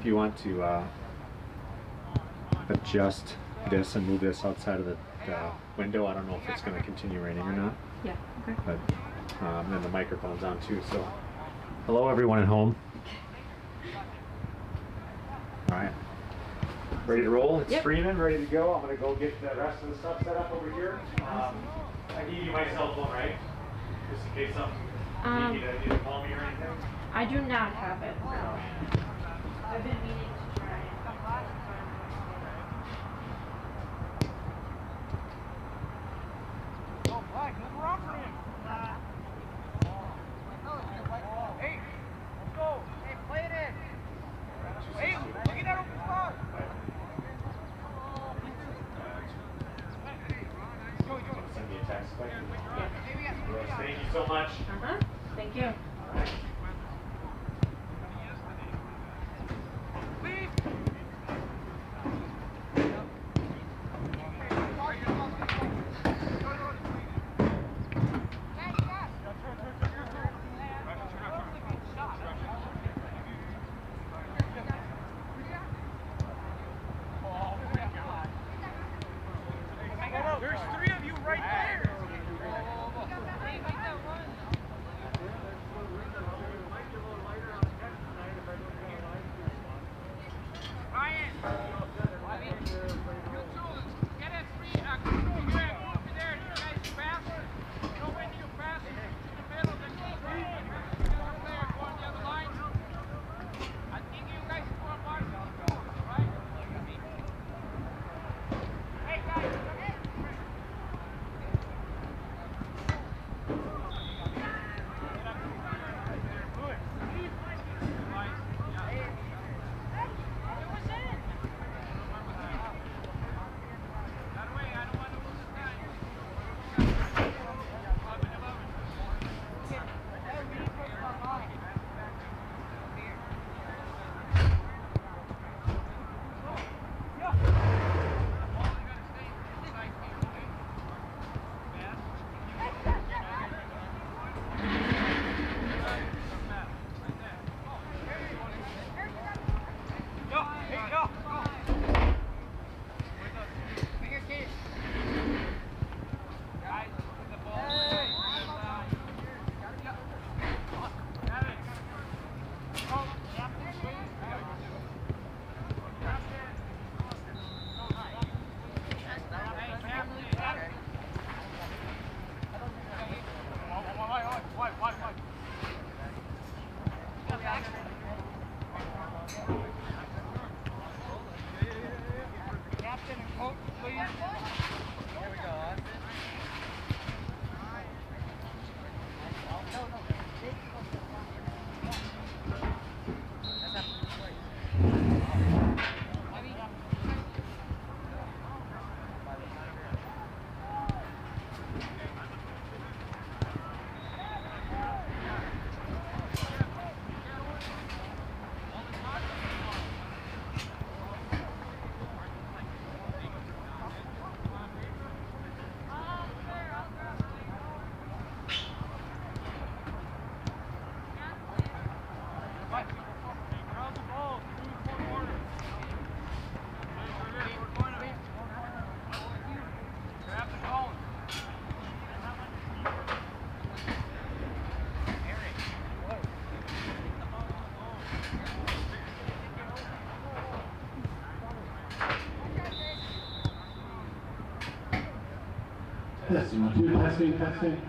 If you want to uh, adjust this and move this outside of the uh, window, I don't know if it's going to continue raining or not, Yeah, okay. but um, then the microphone's on too. So, hello everyone at home. All right, ready to roll? It's Yep. Freeman, ready to go. I'm going to go get the rest of the stuff set up over here. Um, I gave you my cell phone, right? Just in case something Um, you need to, need to call me or anything. I do not have it. I've been meaning 18年間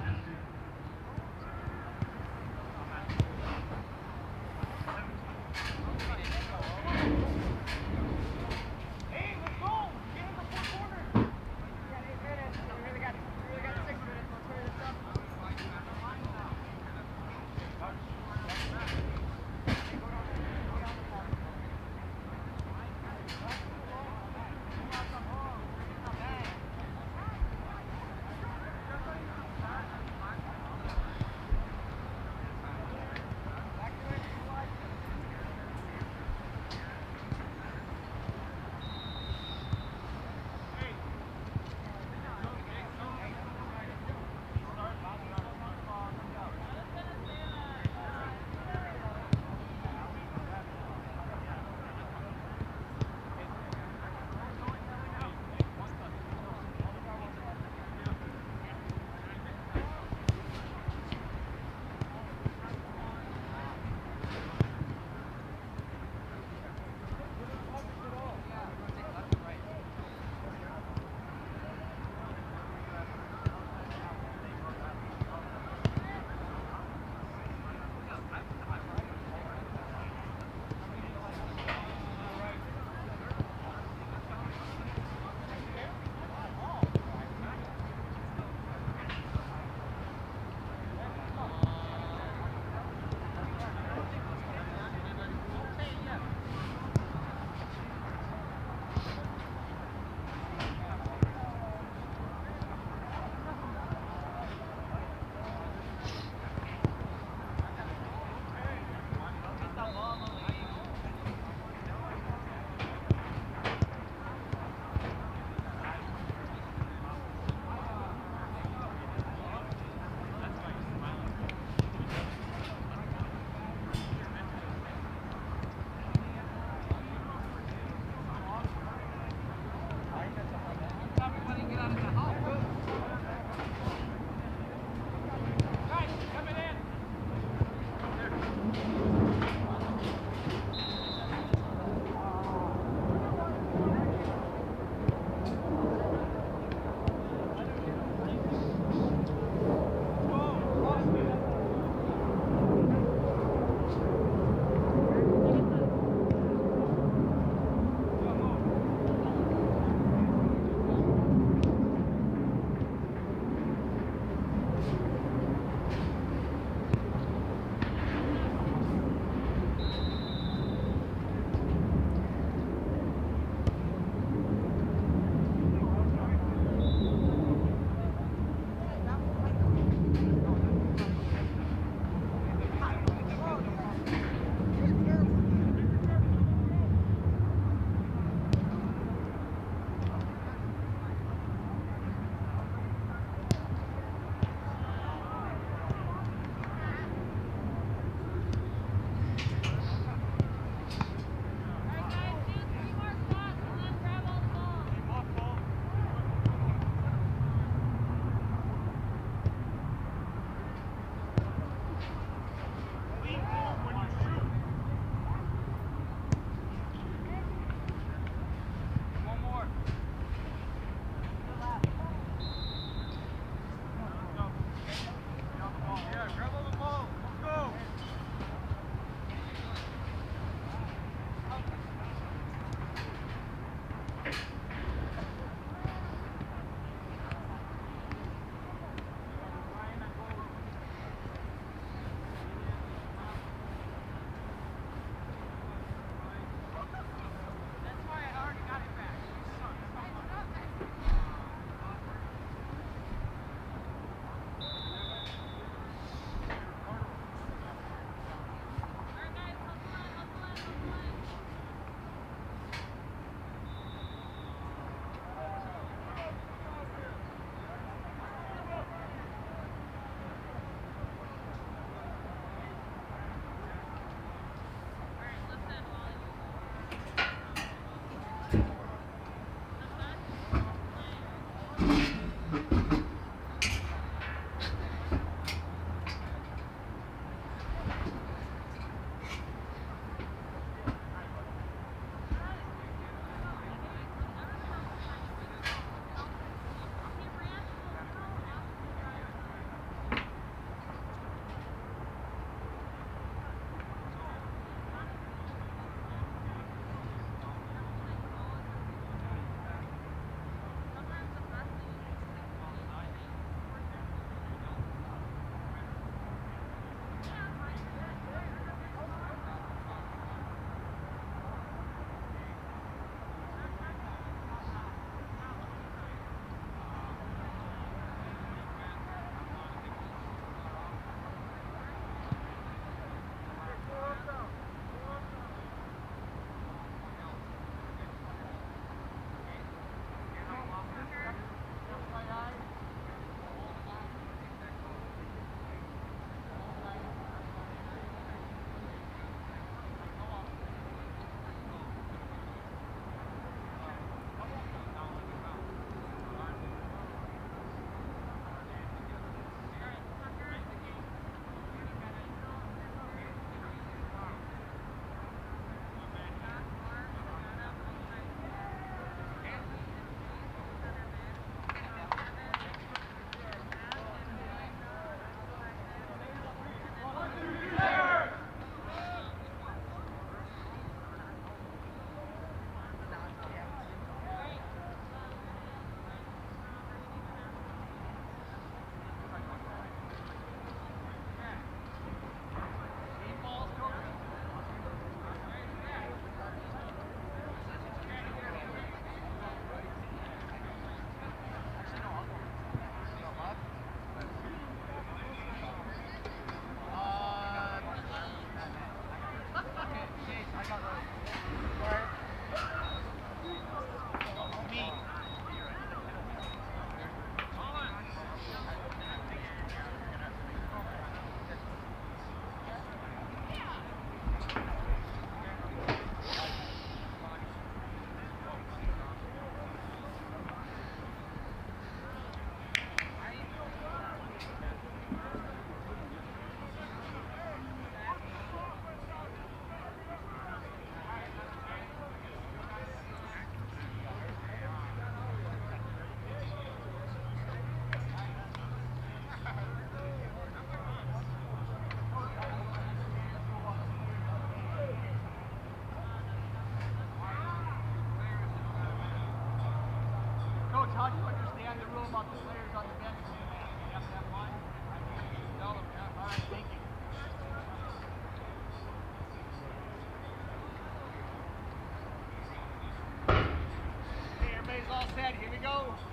go.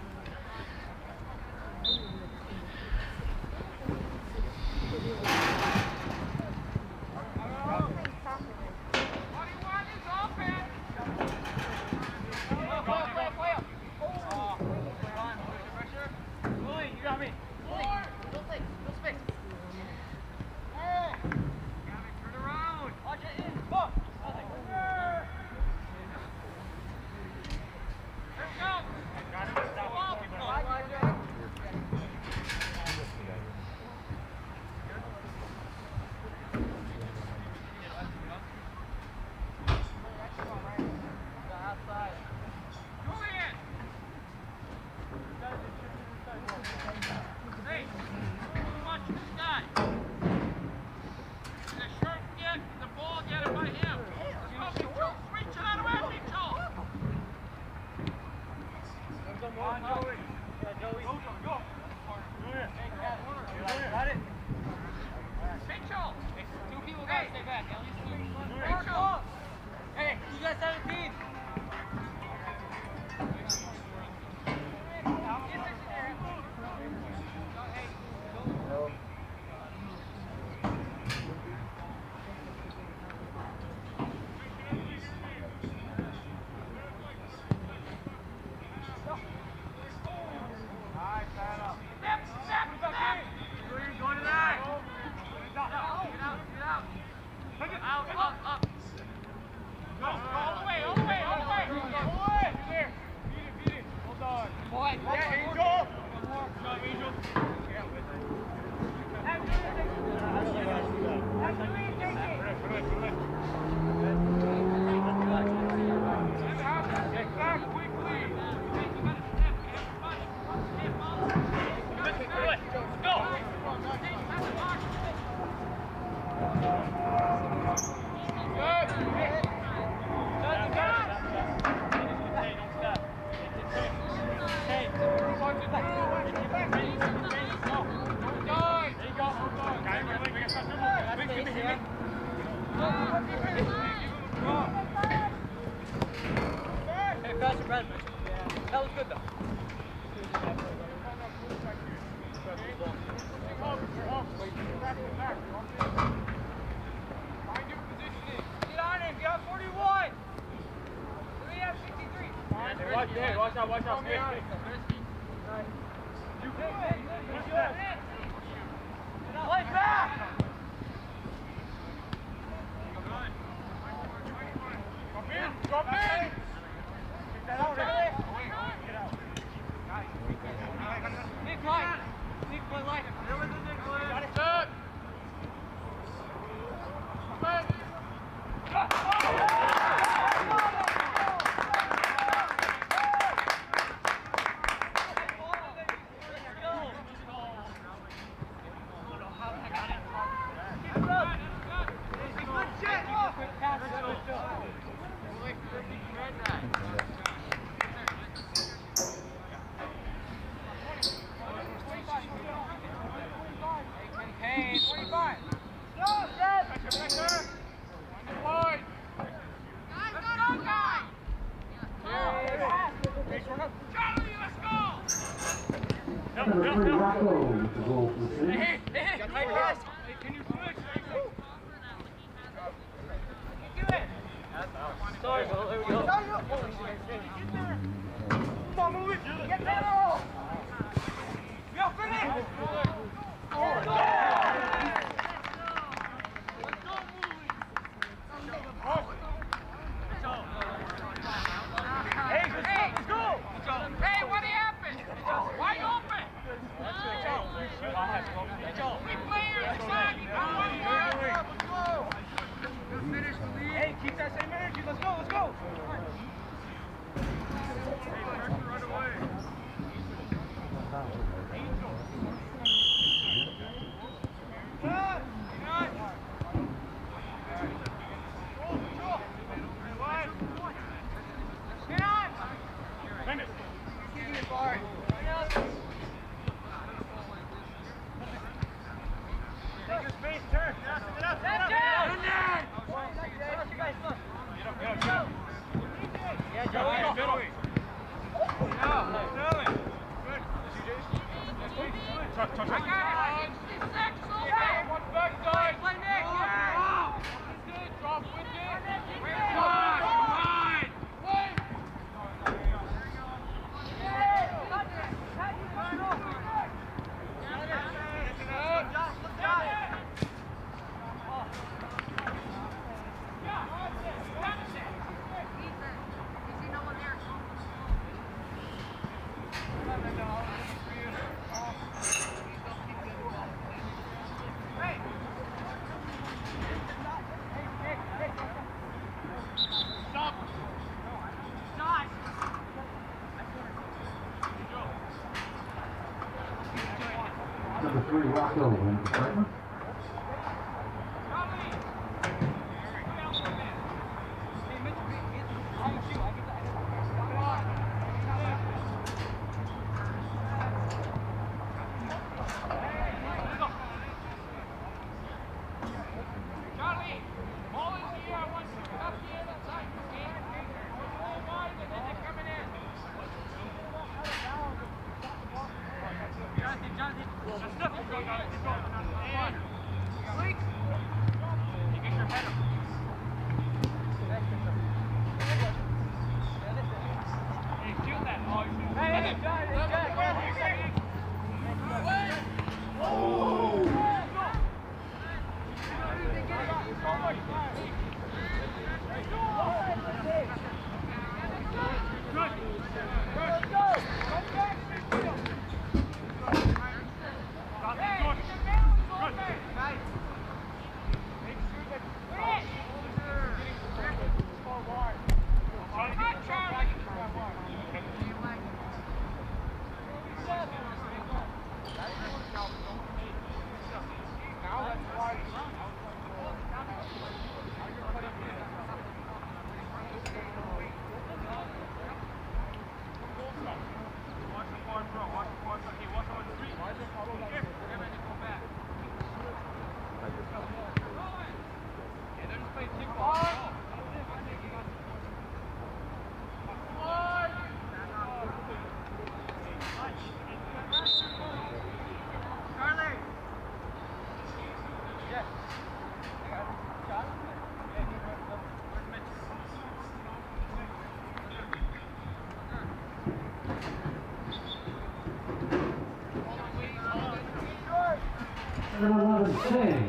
Number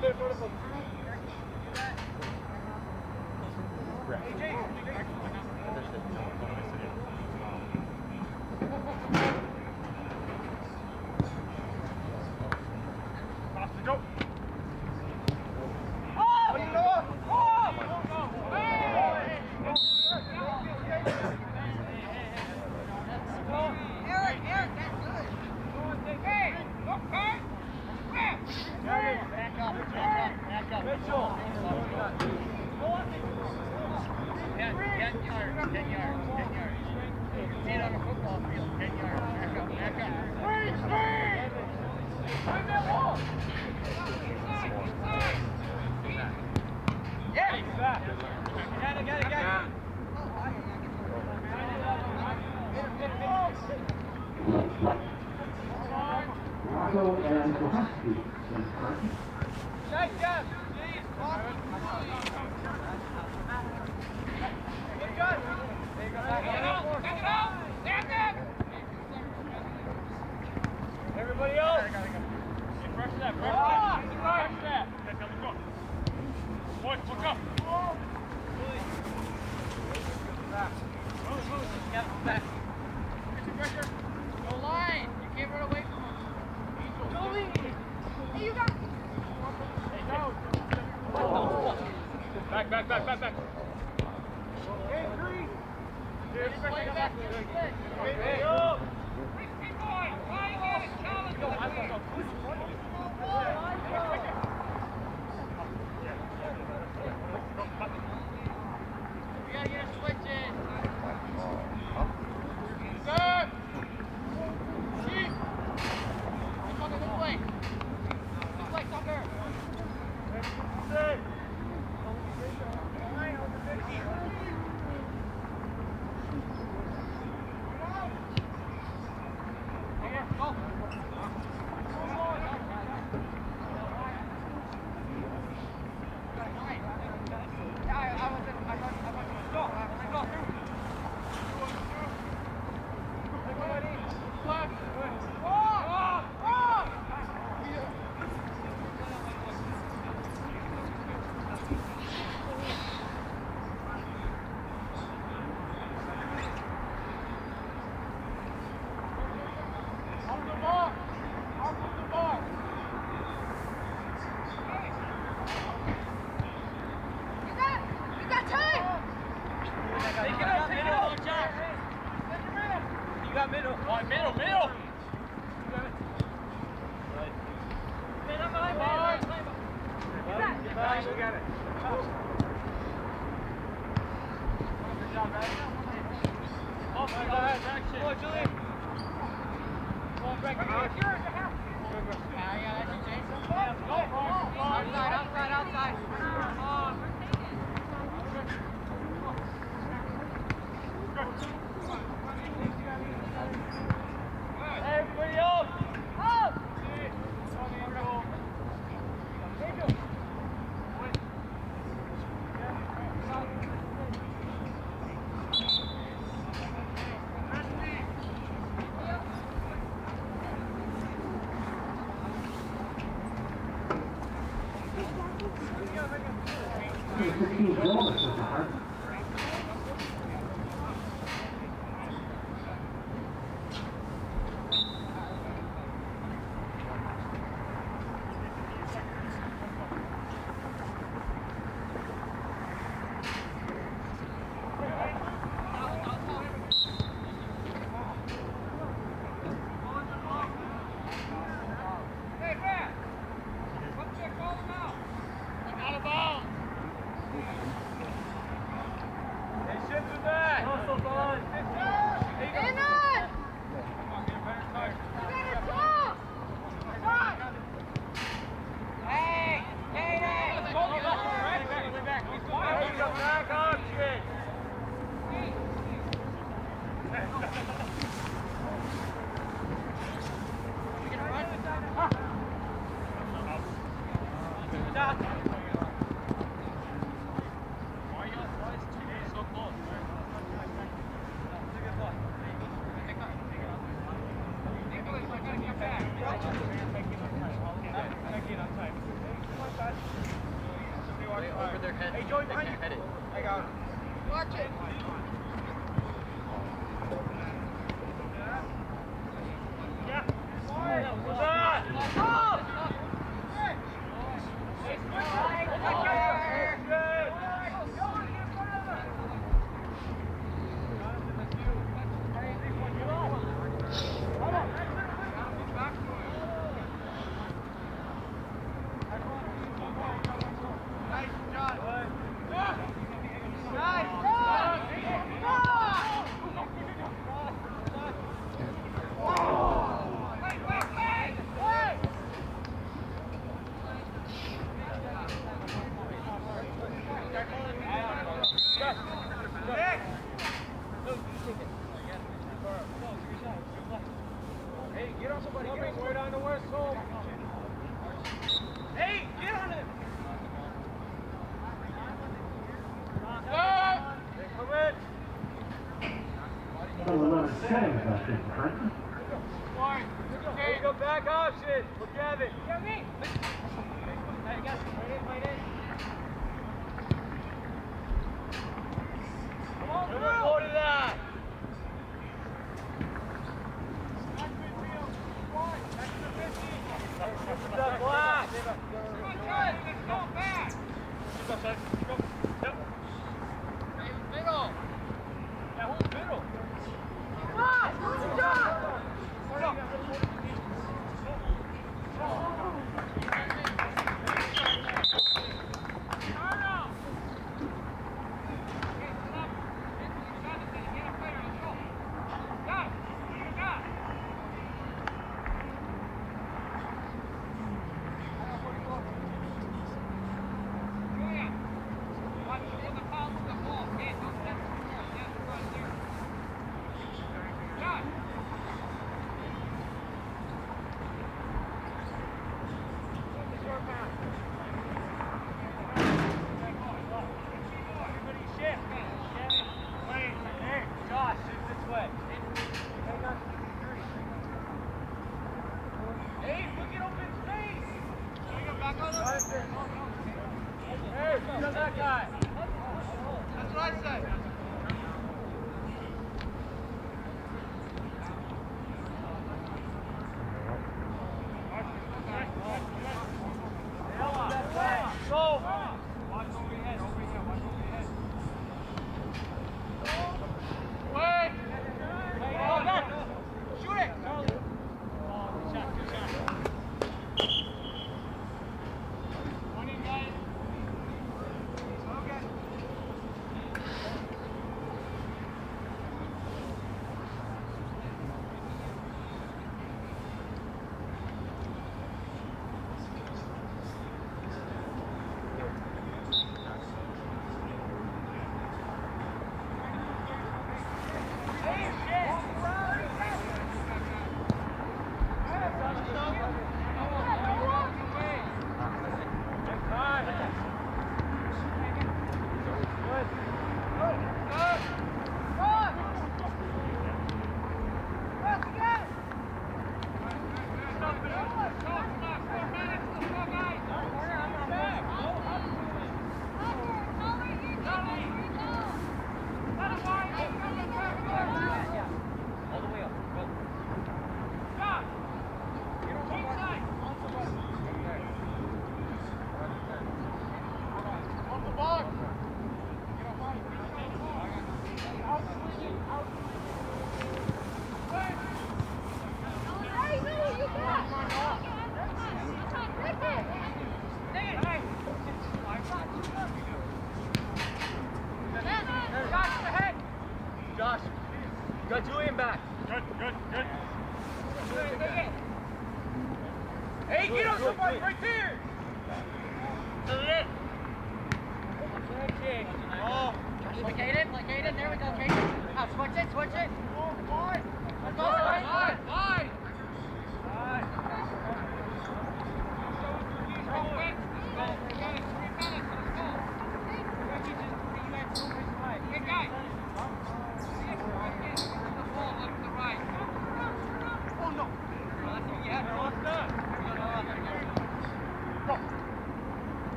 Josh,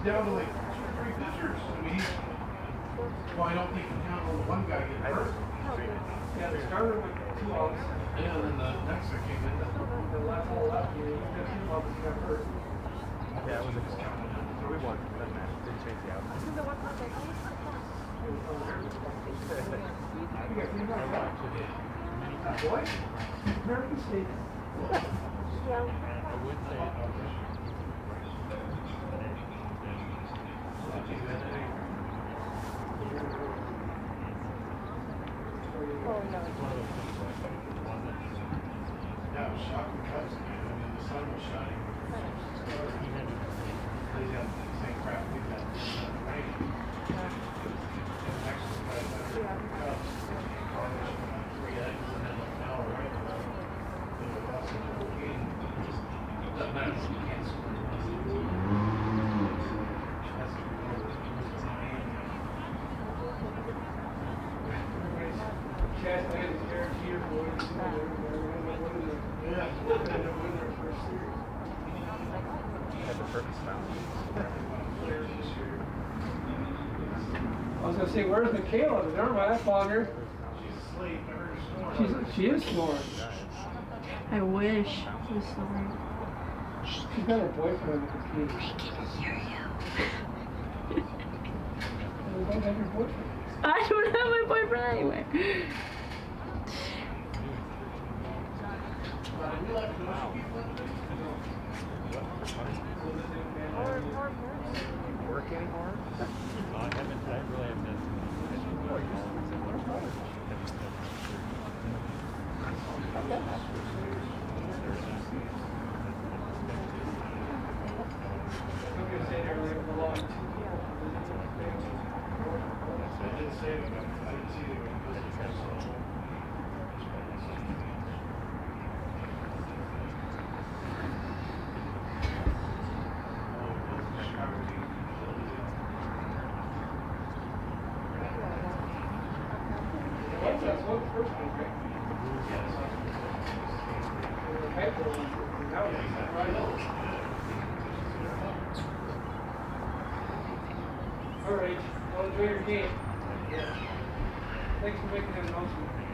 like two or three pitchers. I mean, he's, well, I don't think you count on the one guy getting hurt. Yeah, they started with two outs. Yeah, and then the next that came in, that The last hole left, you know, he got two outs and got hurt. Yeah, it was a So we won. Doesn't matter. Didn't change the outcome. You got three outs. Boy, American State. I would say Yeah, it was shocking cuts, man. I mean, the sun was shining. They had the same crap we had. Rain. And actually, I had better cuts. Carlos went out three eggs and then an hour right away. They were lost in the whole game. Doesn't matter, you can't score. That's the goal. It's Miami. gonna say, where's Michaela? But never mind, I found her. She's asleep, I heard her snoring. She's, she is snoring. I wish she was snoring. She's got her boyfriend on the computer. I can hear you. You don't have your boyfriend. I don't have my boyfriend anyway. Work anymore? No, I haven't, I really haven't done too much. I'm gonna say they're like a long. I did say it, but I didn't see it. What's that? What's the first one, right? The paper one. That was right. All right, well, enjoy your game. Thanks for making that announcement.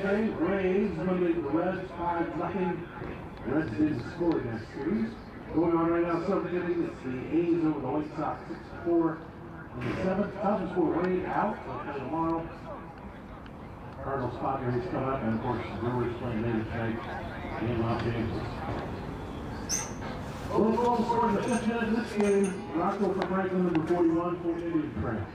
Today. Rays limited the Reds five nothing. Reds didn't score in that series. Going on right now, seventh inning, it's the A's over the White Sox six four. In the seventh, Cubs will rain out until tomorrow. Cardinals Padres come up, and of course Brewers playing later tonight in Los Angeles. Overall score in the fifth minute of this game, Rocco from Franklin, number 41, Fort Indian Trail.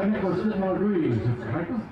25, Nicholas Whitmore agrees. Mr. Michael?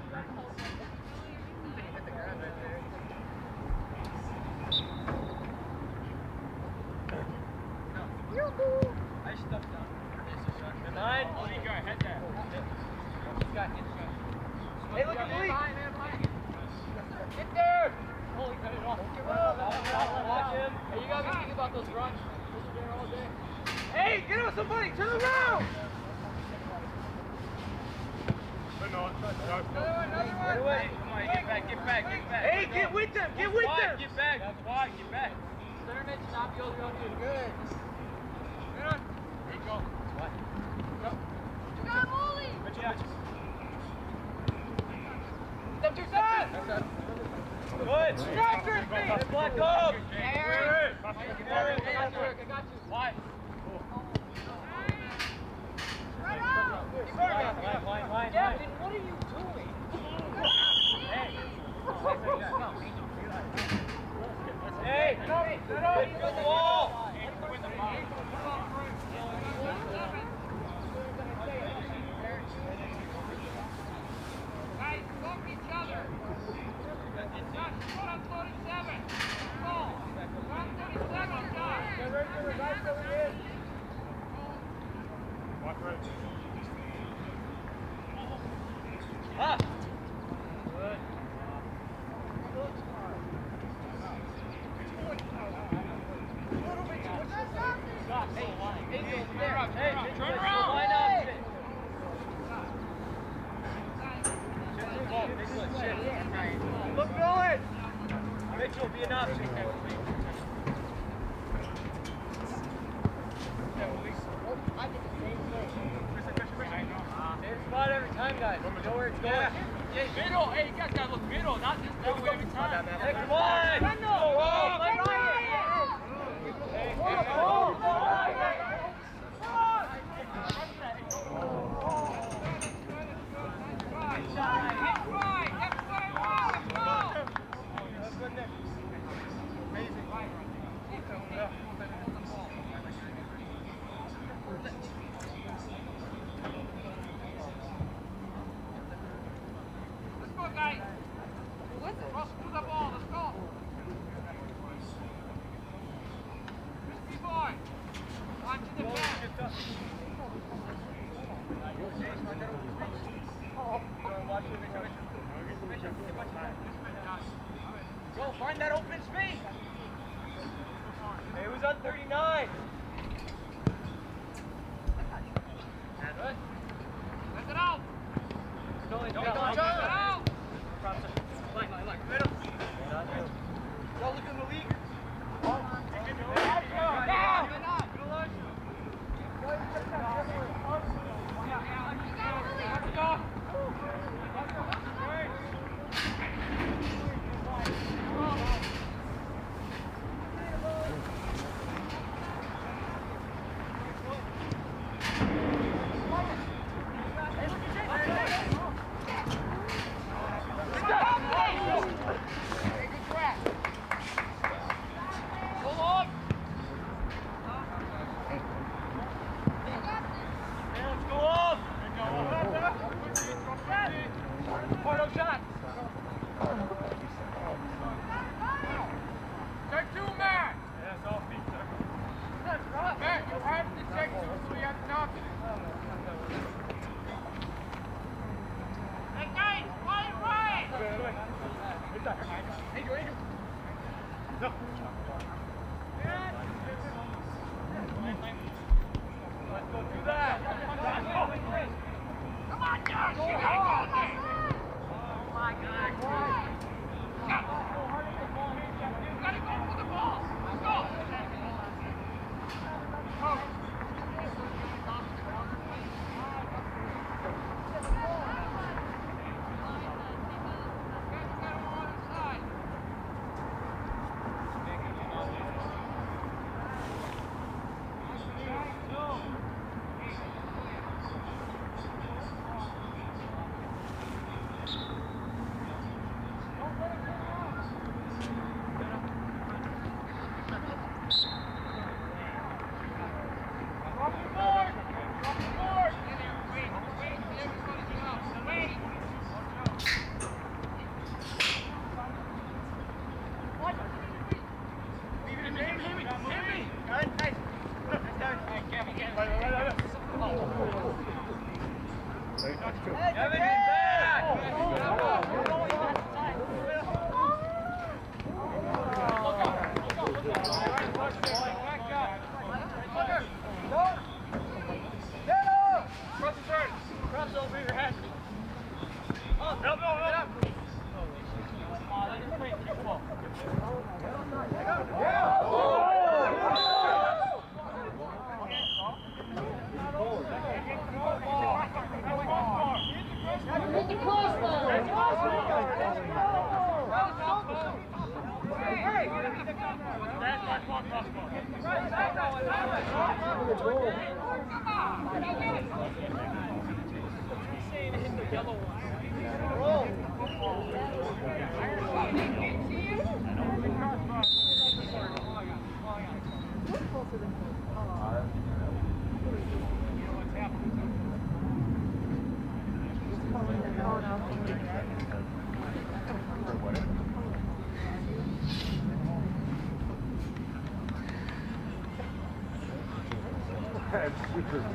Uh,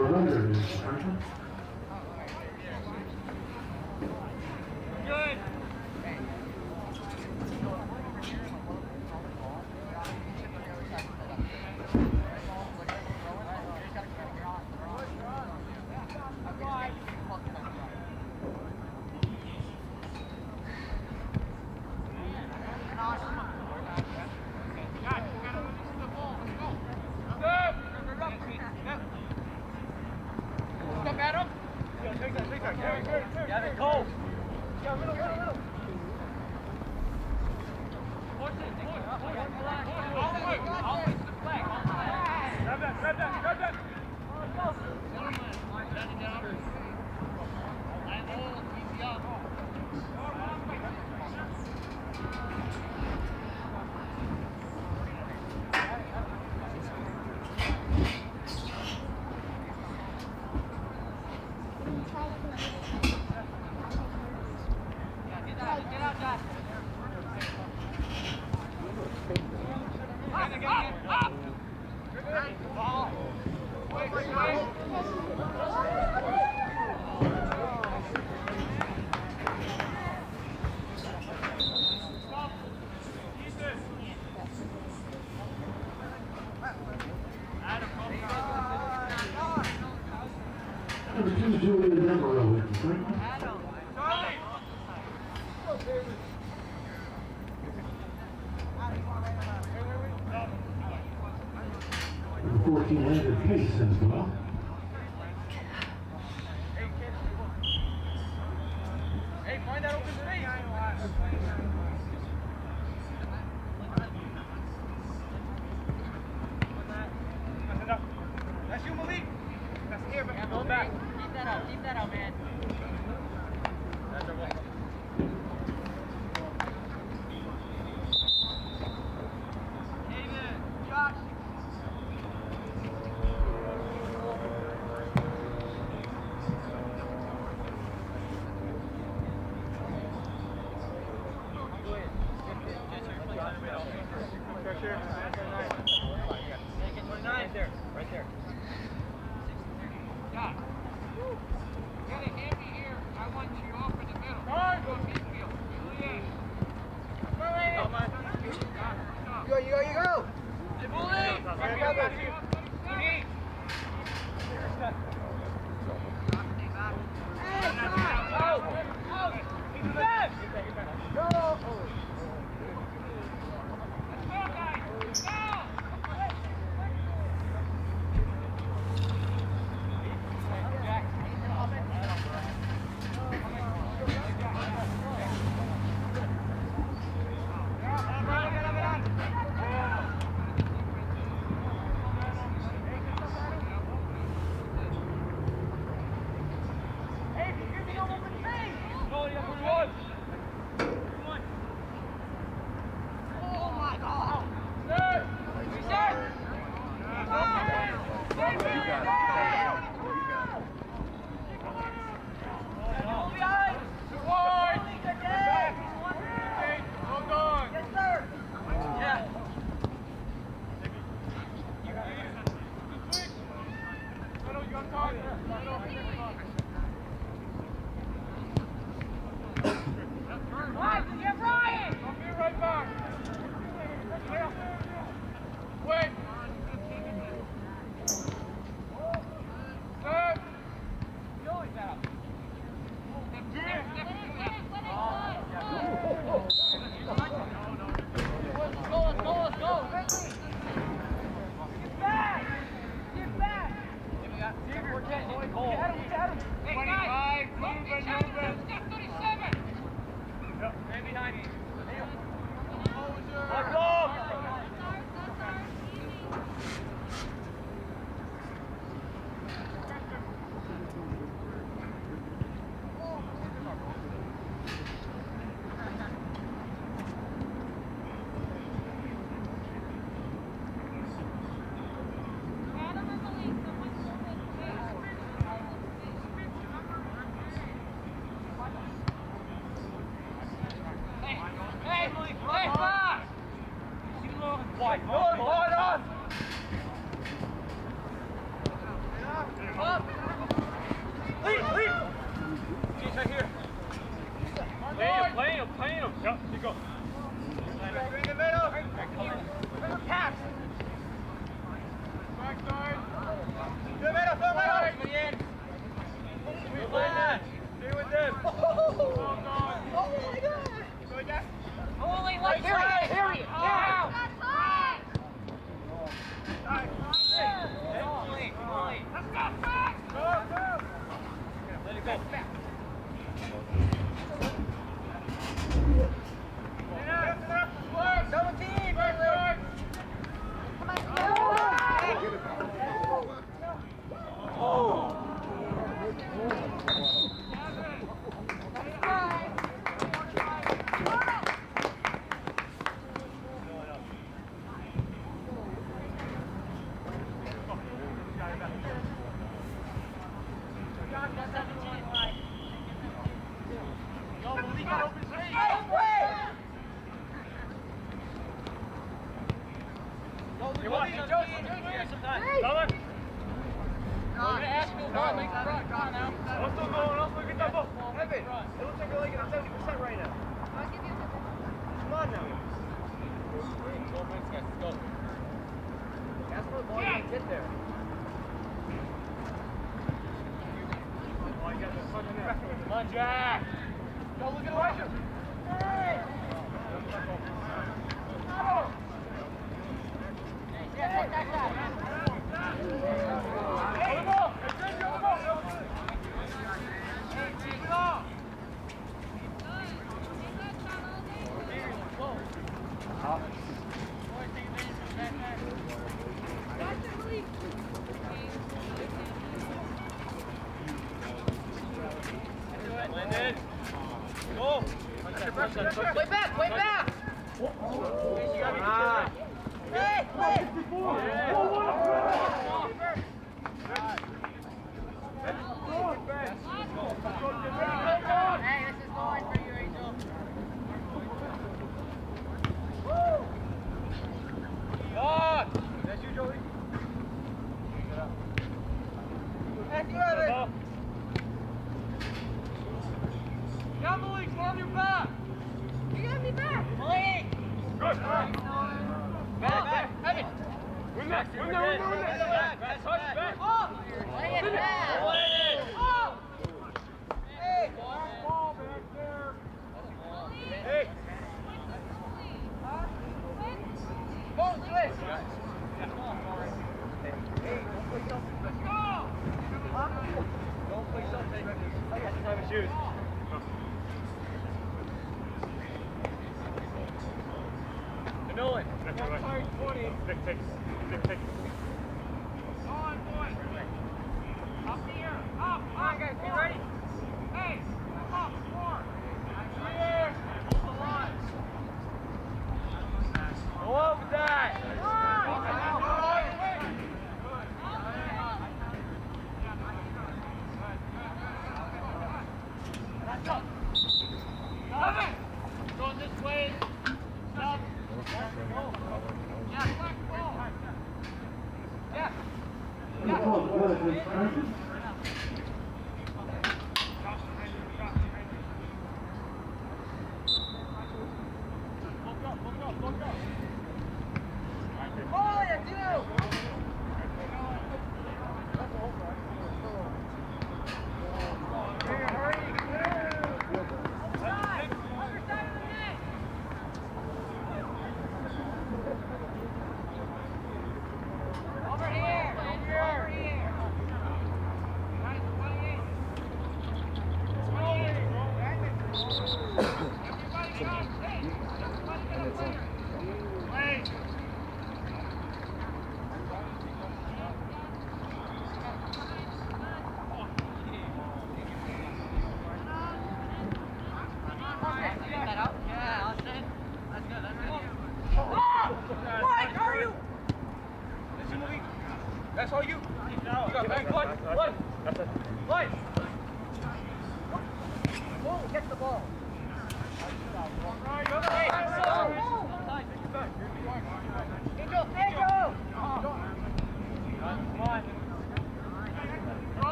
Forward Joshua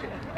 shit.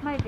Probably not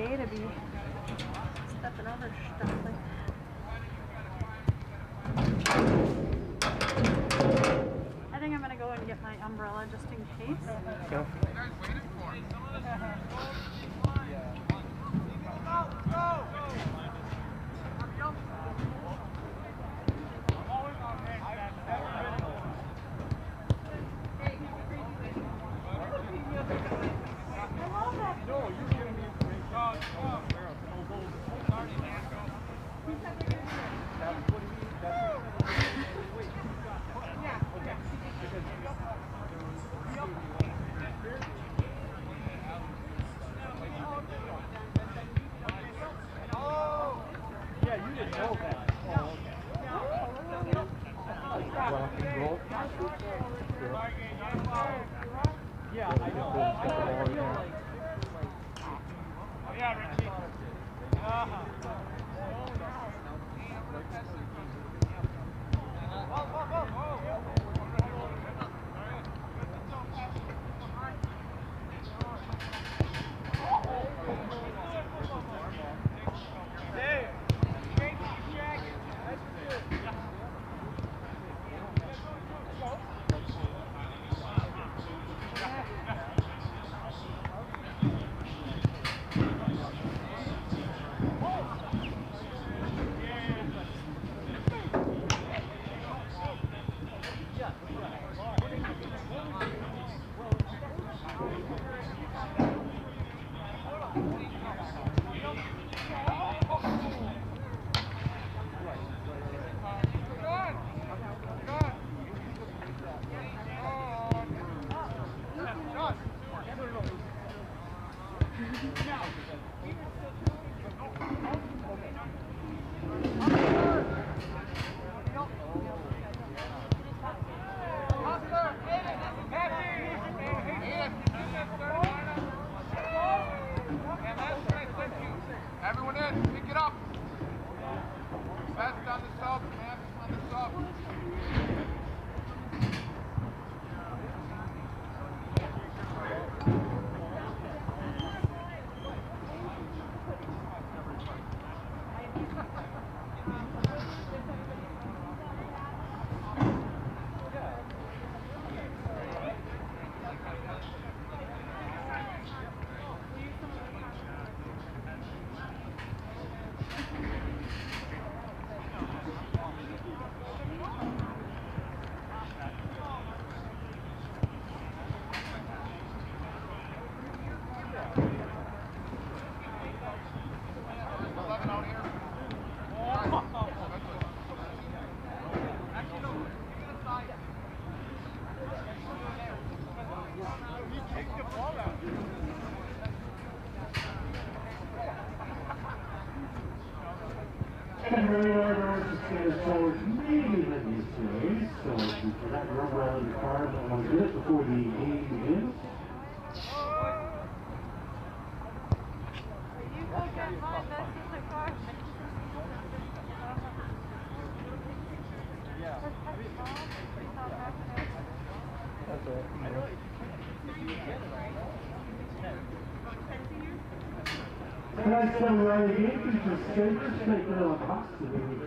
Tonight's semi-final game features Scrapers taking on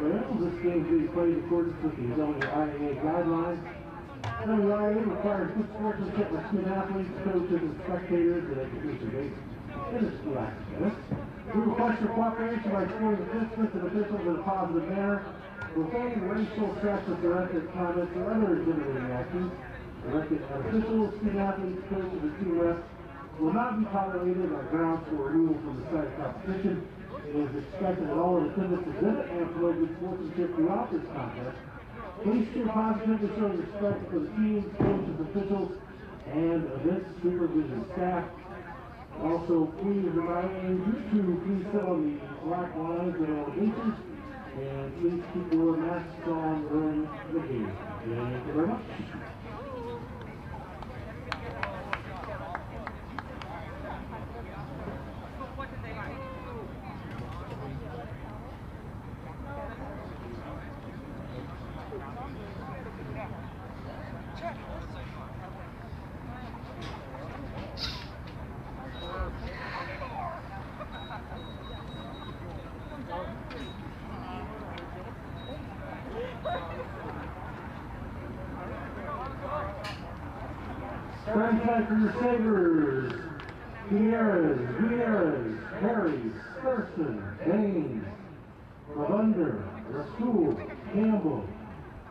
Trails. This game is being played in accordance with the WIAA guidelines. WIAA requires good sportsmanship by student athletes, coaches, and spectators at education-based industry activities. We request your cooperation by supporting participants and officials in a positive manner. Revoking racial, or ethnic comments or other intimidating actions directed officials, student athletes, coaches, and team reps will not be tolerated on grounds for removal from the site of competition. It is expected that all attendants exhibit and promote good sportsmanship throughout this contest. Please steer positively showing respect for the teams, coaches, officials, and event supervision staff. Also, please remind you to please sit on the black lines and all benches, and please keep your masks on during the game. Thank you very much. Starting time for your Sabers. Gutierrez, Gutierrez, Harry, Thurston, Baines, Lavander, Rasul, Campbell,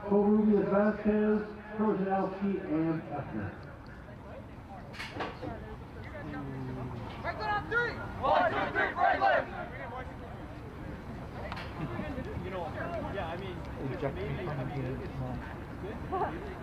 Corubius Vasquez, Projanowski, and Hefner. Franklin on three. One, two, three, right left. You know, yeah, I mean, maybe, I mean, it's good.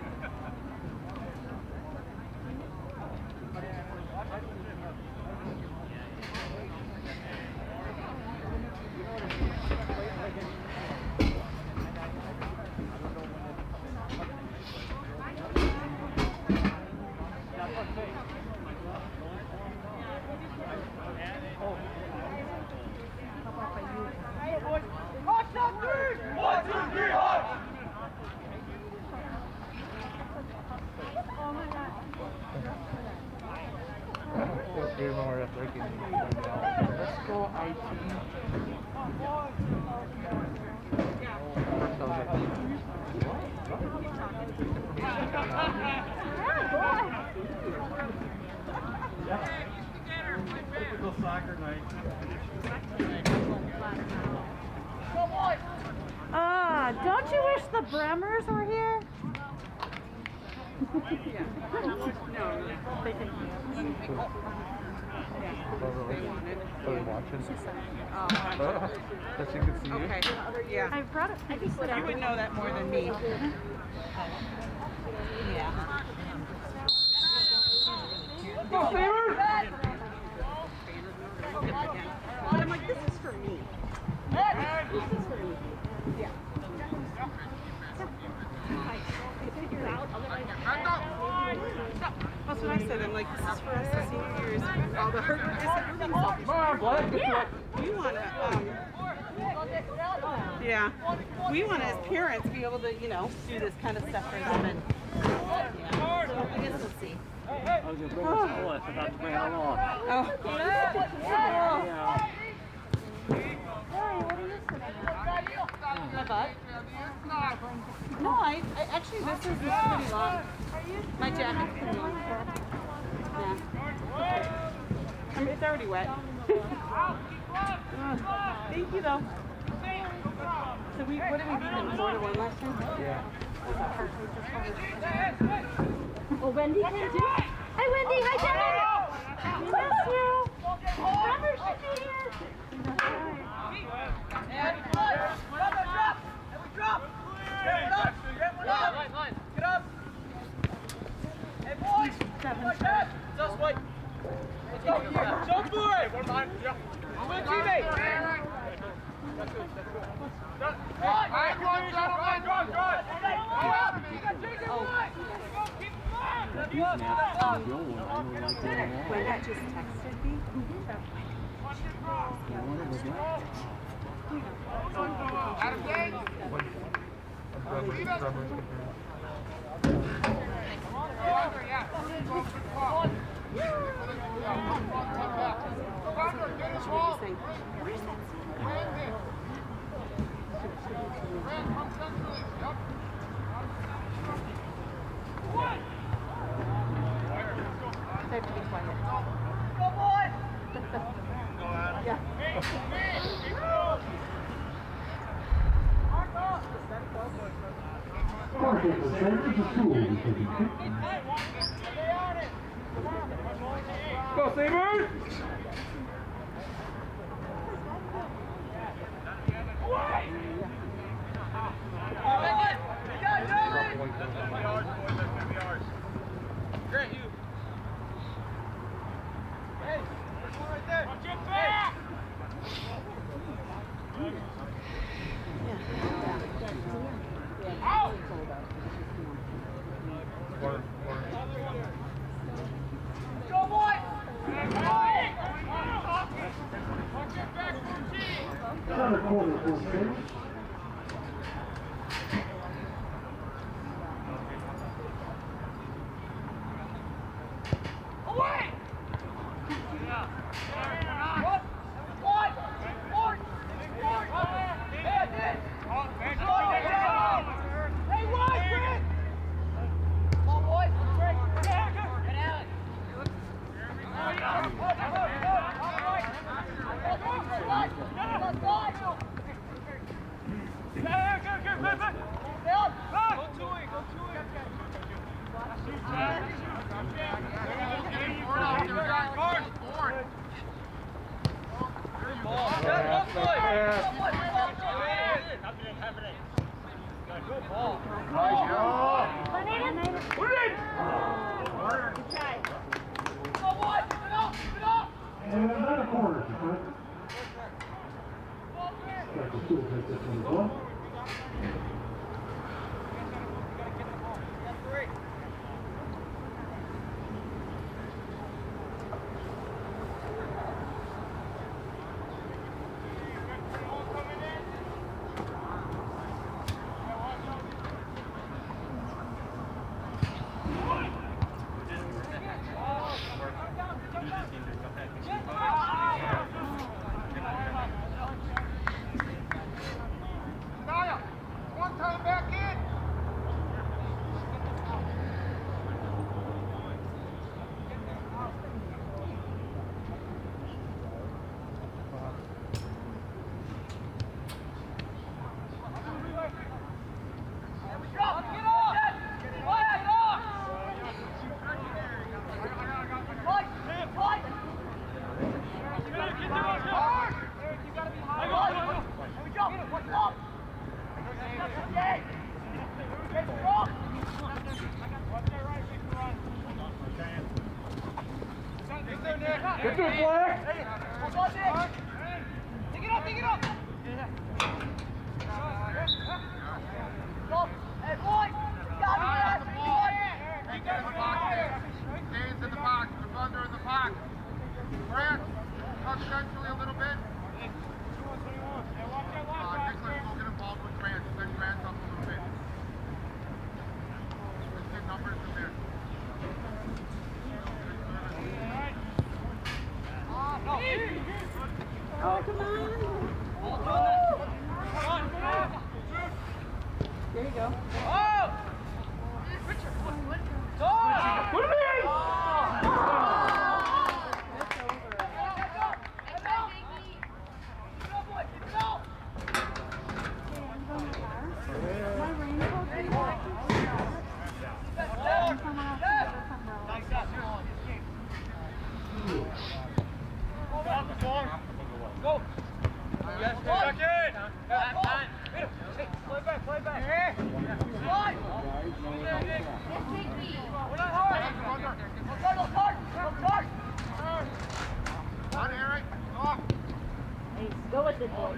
good, big boy.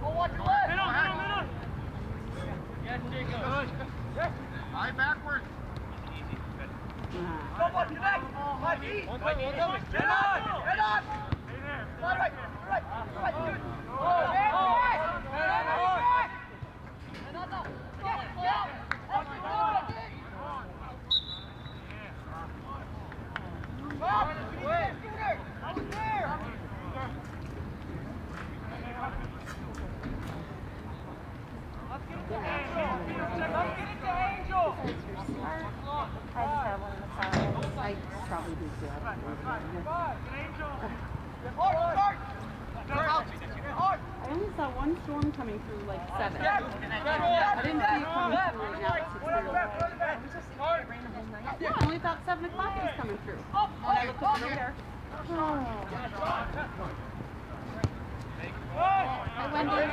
Go watch your left. Middle, middle, middle. Yes, Jacob. Yes. Eye backwards. Easy. Go watch your left. My feet. Head on. Head on. Right, right, right. Right, good. Oh. I only saw one storm coming through like seven. I didn't see it coming through Yeah, only about seven o'clock it was coming through. Oh, and I looked up there. Oh. I went in.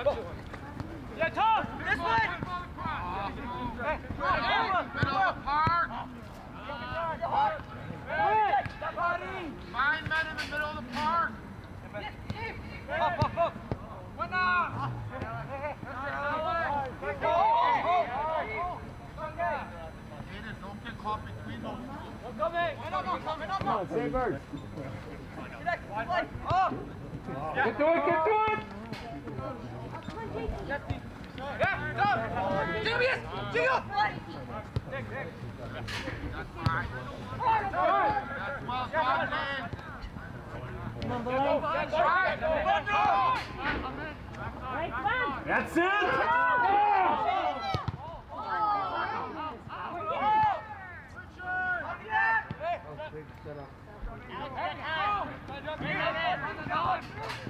Yeah, Tom! This way! Middle of the park. Find men in the middle of the park. Come! On, save birds. Get to it, get to it! That's it! Yeah! Well done, JJ. Well done, JJ.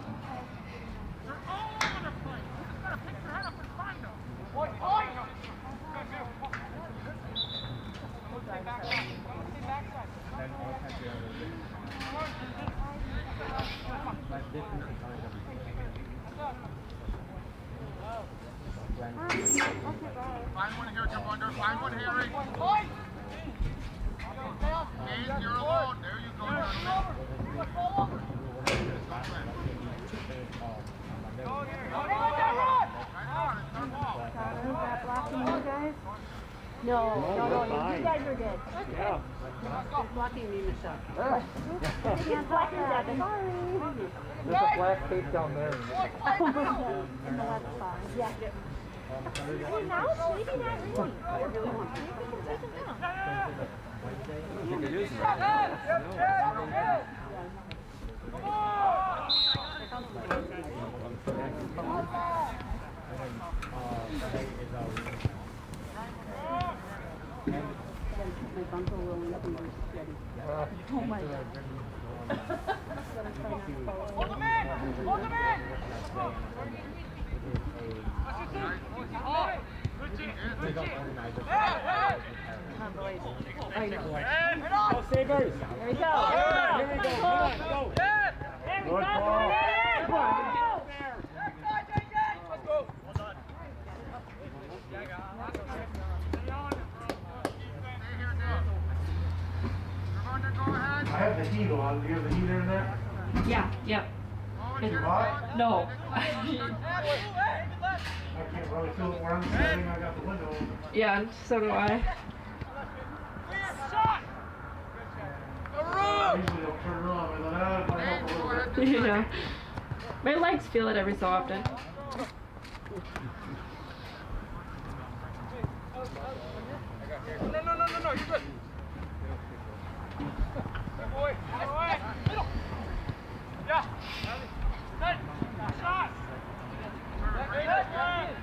No, no, no, no, you guys are good. Yeah. Blocking me, Michelle. Blocking that. Sorry. There's a black tape down there. In the left. Yeah. Maybe now? Maybe not really. I really want to. Can take down. first. Here we go. Yeah. Here we go. Come on, go. Yeah. Good ball. Come on. Let's go. Well done. I have the heat on. Do you have the heater in there? Yeah, yep. Yeah. No. I can't really feel it where I'm sitting. I got the window open. Yeah, so do I. Shot! yeah. My legs feel it every so often. No, no, no, no, no, you're good. Good boy. Good boy. Middle. Yeah. Good. Shot. Good.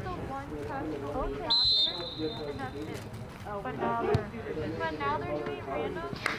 the one cup okay. and that's it. But now they're, but now they're doing random.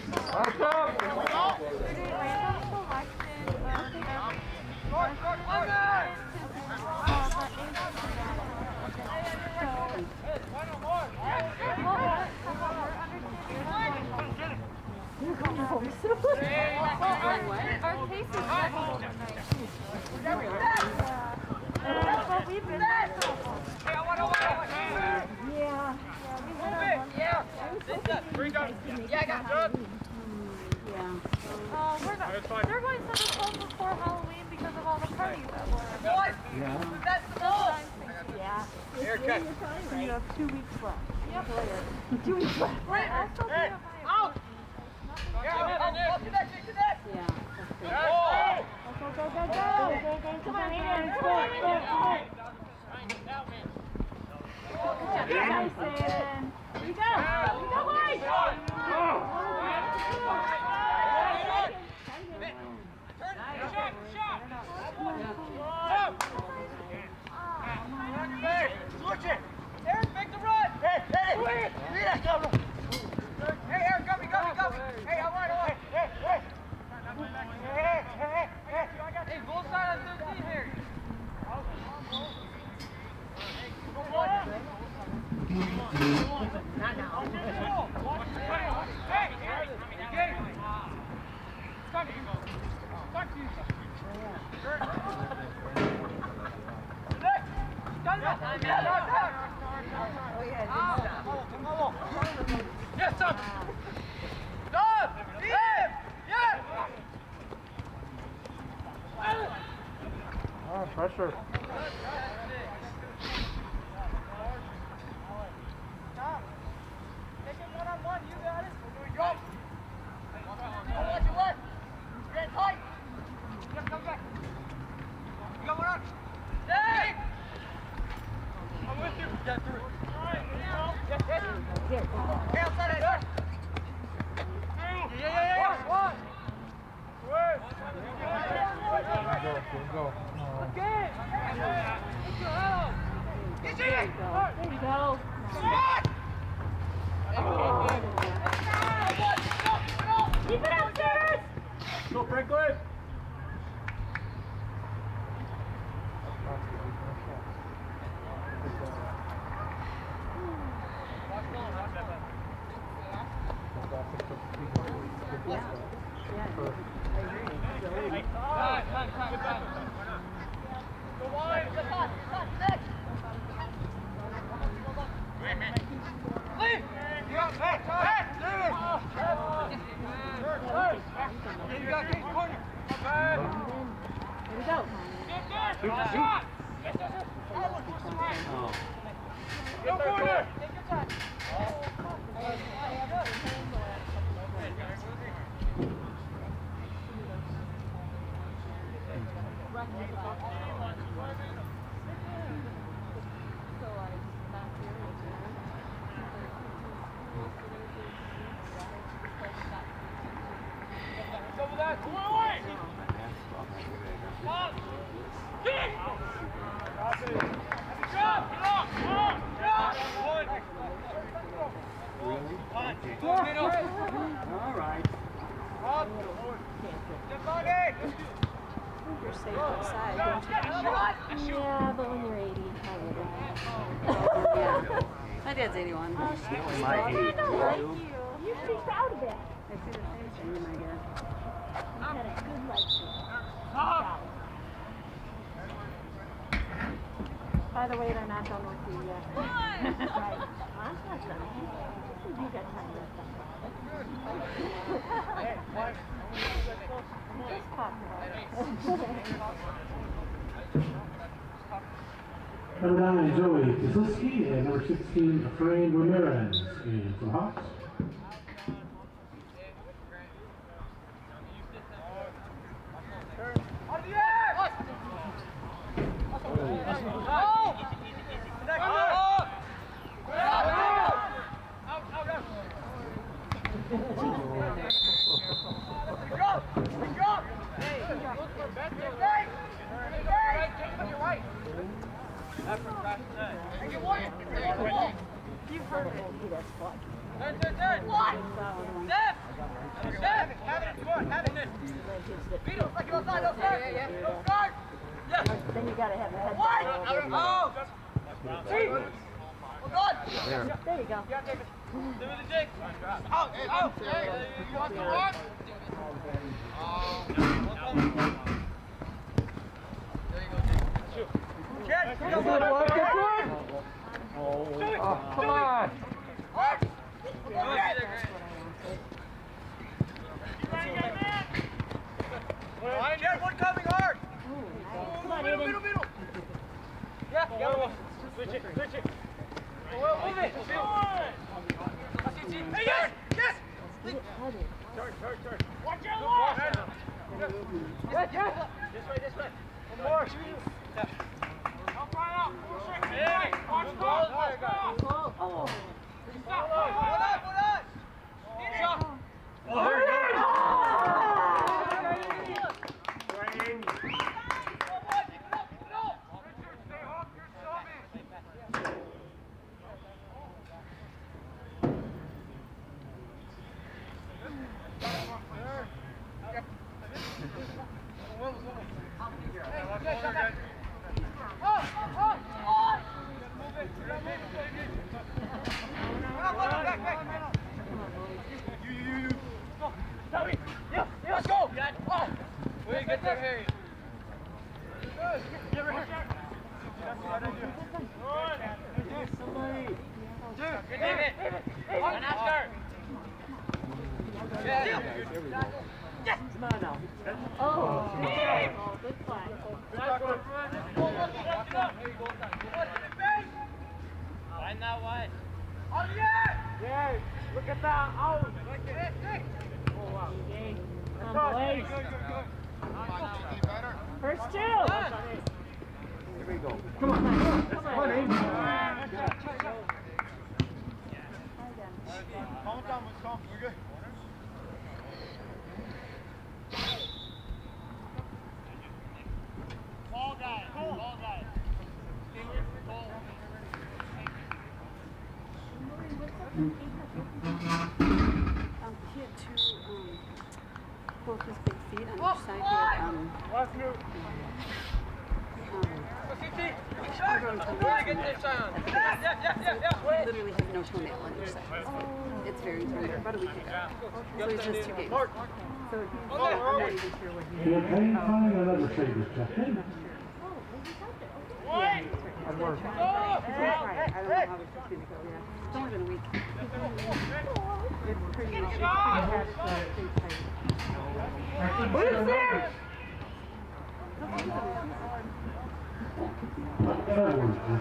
Joey Kislowski and number 16, Efrain Ramirez. And for the Hawks, Um, he had two, um, his big feet on each side. He had, um, um, literally has no toenail on each side. It's very tender. About a week ago. So he's just two games. So he's, I'm not even sure what he check in. One. Good work. I don't know how this is going to go. Yeah. It's only been a week. It's pretty much pretty bad uh, things tight. Who's there? Edwards is with us in. You know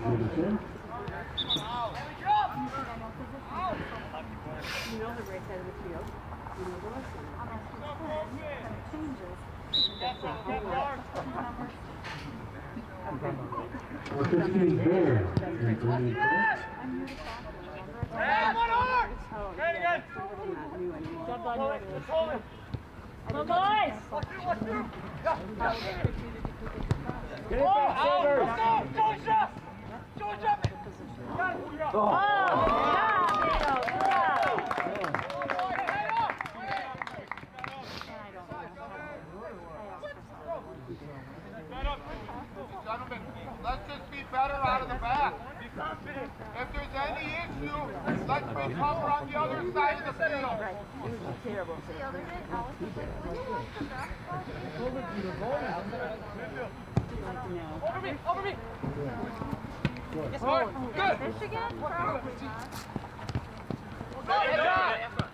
the right side of the field. You know the left side. Or 15 Bear. in. Hey, one Try it again. Jump on you. Let's hold it. Come on. Watch through, watch through. Get back, oh, Sabers. let's go. Georgia. It. Oh. Job. Head up. Gentlemen, let's just be better out of the back. If there's any issue, let's on the other side of the field. Right. It terrible save. Over me, over me. Yes, Good. Fish again? Probably not. Go, head up.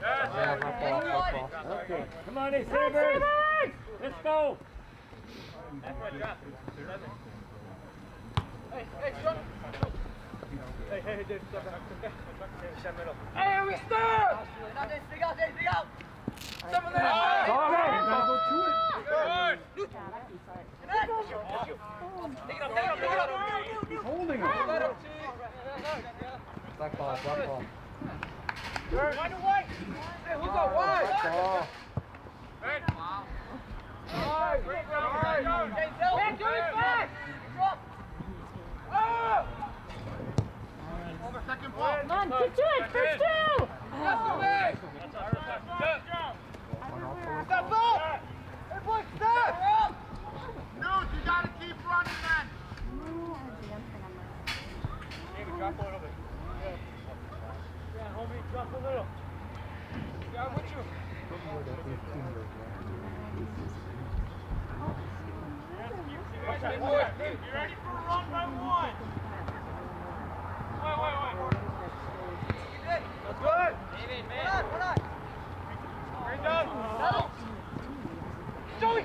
Yeah, fault. Okay, come on, in, Sabers. Let's go. Hey, hey, Sean. Hey, hey, hey, Dave, step back. Hey, we. Now, Dave, dig out, Dave, dig out. There. All right, you gotta go to it. Good. Take He's holding him. Black ball, black ball. Wide away. Hey, who's got wide? Black ball. Red. Wow. Right. Right. Right. Man, do it fast. Drop. Oh! Over second ball. Come on, get to it. First two. Oh. That's the way. That's our Stop ball. Hey, boy, stop gotta keep running, man. Drop a little bit. Yeah, homie, drop a little. Yeah, I'm with you. You ready for run by one? Wait, wait, wait. That's good. Hold on, hold on. Bring down. Joey!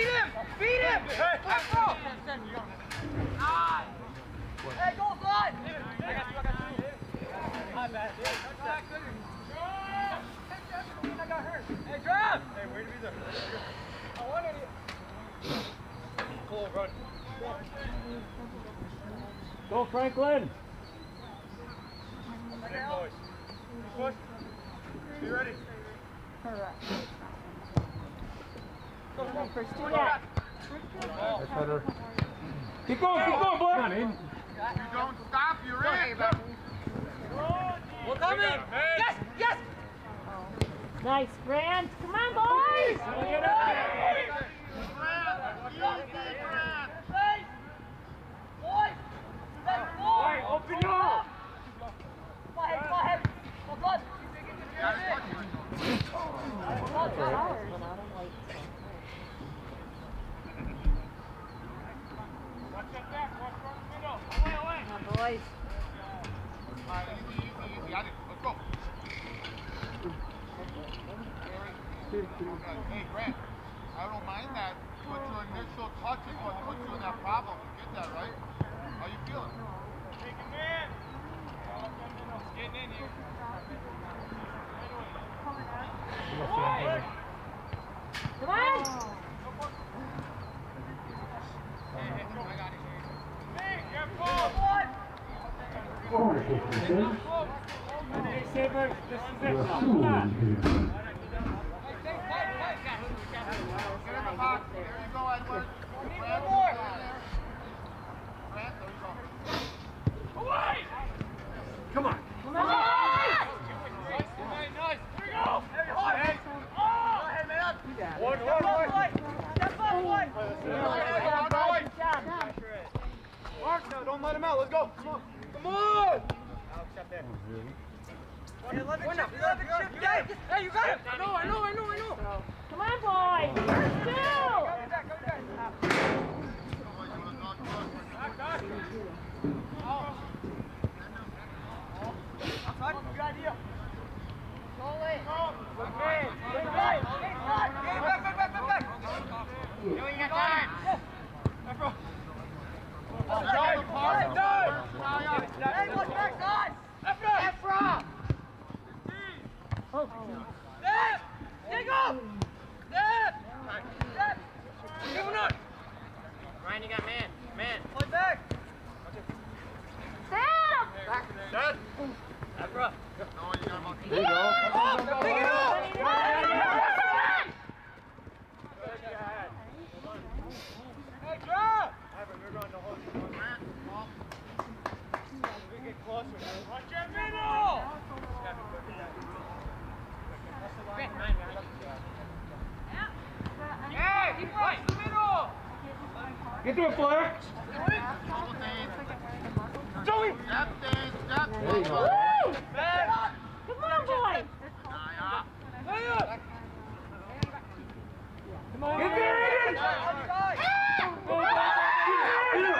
Beat him! Beat him! Let's go! Hey, go slide! I got you, I got you. My bad. I got hurt. Hey, Trav! Hey, where did he go? I wanted it. Cool, run. Go, Franklin. Hey, boys. Push. Be ready. First two back. That's better. Keep going, keep going, boy. Come on, in. You don't stop, you're in. We're coming! Yes! Yes! Nice, Grant. Come on, boys. Grant, easy, Grant. Hey! Boys! Hey! Open up. Go ahead, go ahead. Go, good. Got it, touch it. Watch that back, watch from the middle. Away, away. Come on, boys. All right, easy, easy, easy. Got it. Let's go. Hey, Grant, I don't mind that, but your initial touch is what puts you in that problem. You get that, right? How you feeling? Take him in. He's getting in here. Come on. Hey, careful. Corner kick, Houston. Hey, Saber, this is it You're now. a Come on. fool here. Get in the box. There you go, Edward. Grant, more. Grant, there you go. Away. Come on. Come on. Nice, nice. Here we go. Heavy hard. Oh! Go ahead, man. One, one. boy. Step up, don't let him out. Let's go. Come on. Come on. Hey, let it chip, let it chip, yeah. Hey, you got it. I know, I know, I know, I know. Come on. First two. Go go good idea. Go away. Good man. Good man. Hey, back, back, back, back, back. You got time. Hey. Efra. Efra. Oh. You got man. Man. Play back. Sam. Hey, drop. Grant, well, Watch your middle. Hey, keep right in the middle. Get to it, double Joey. Step, Dane, step. There you go. Woo. Come on, boys. Nah, Hey, up. Get there, Aiden. Outside. Go,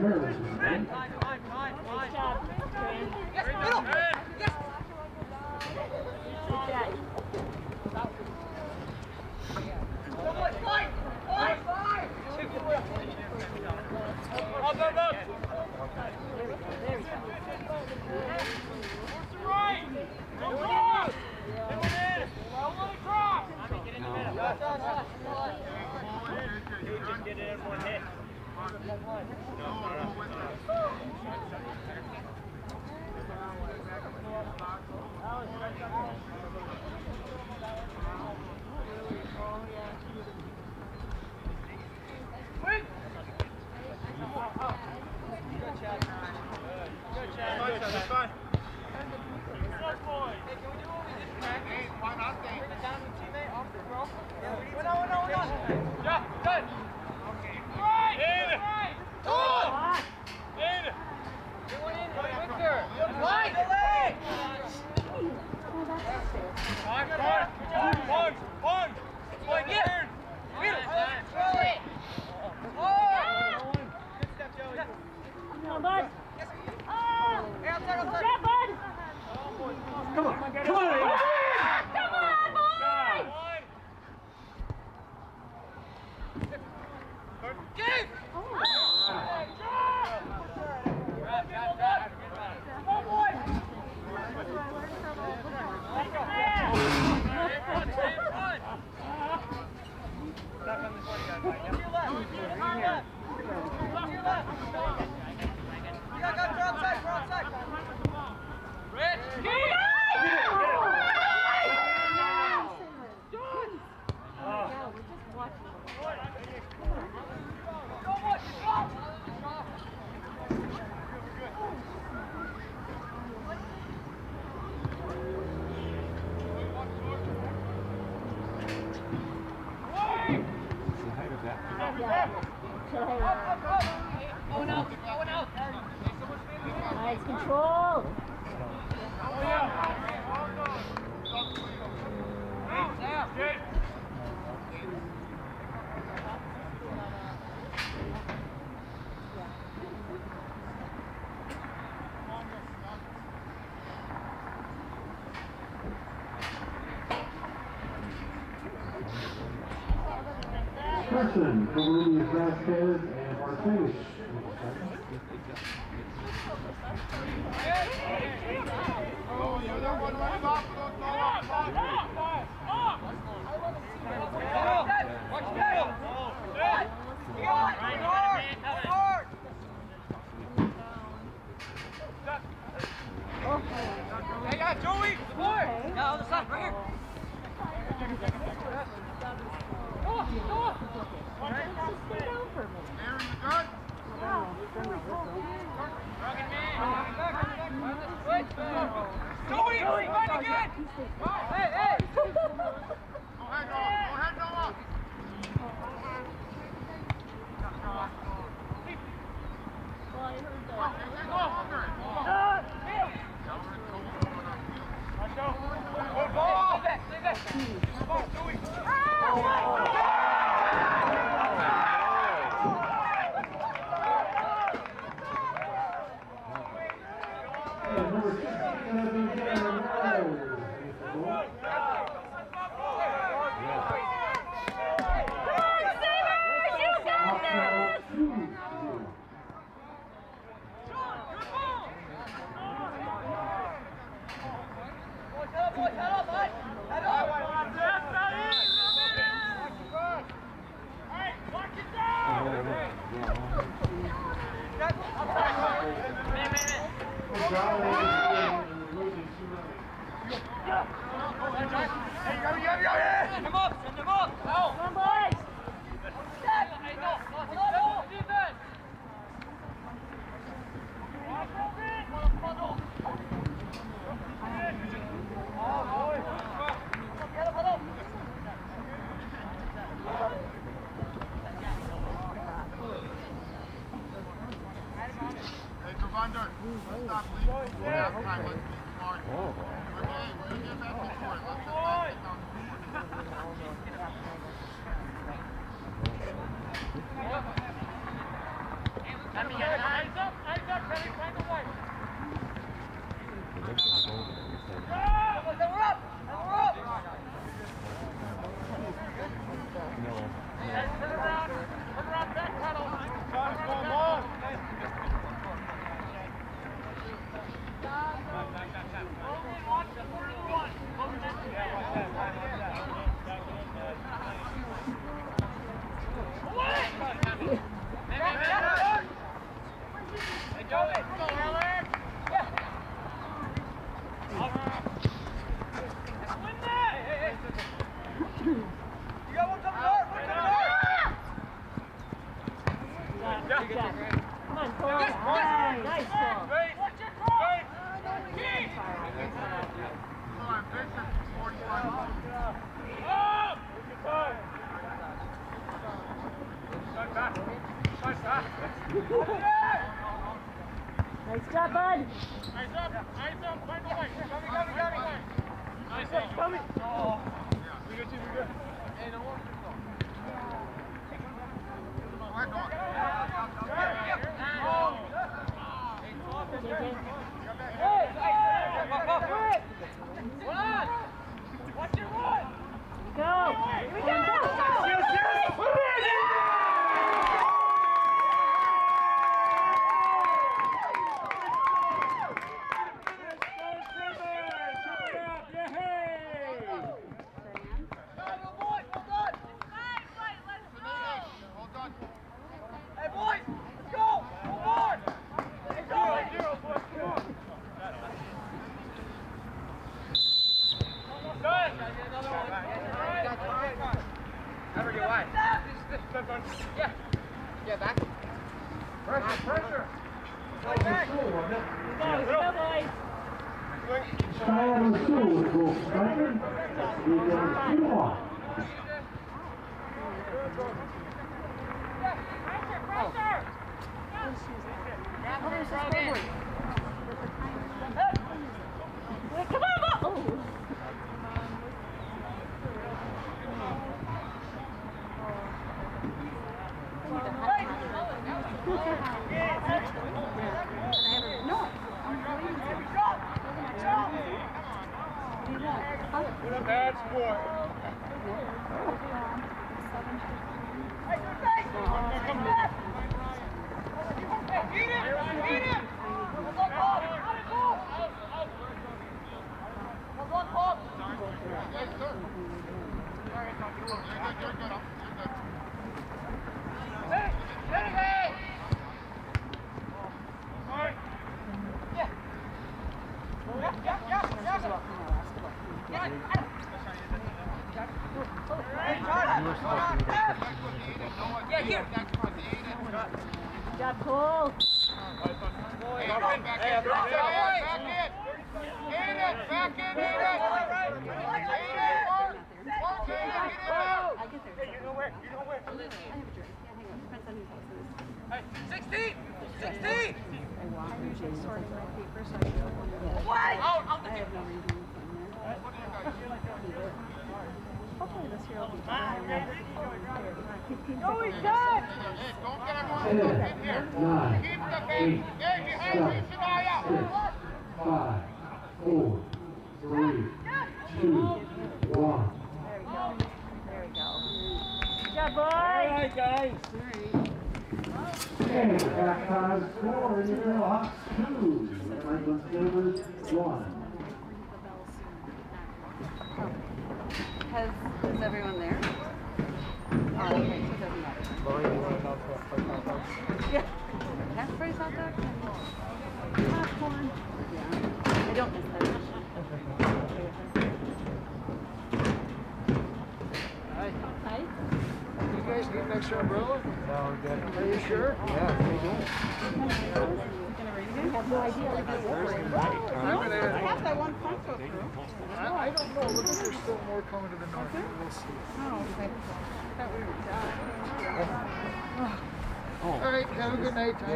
16 Person, Luis Vasquez,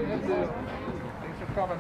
Thanks for coming.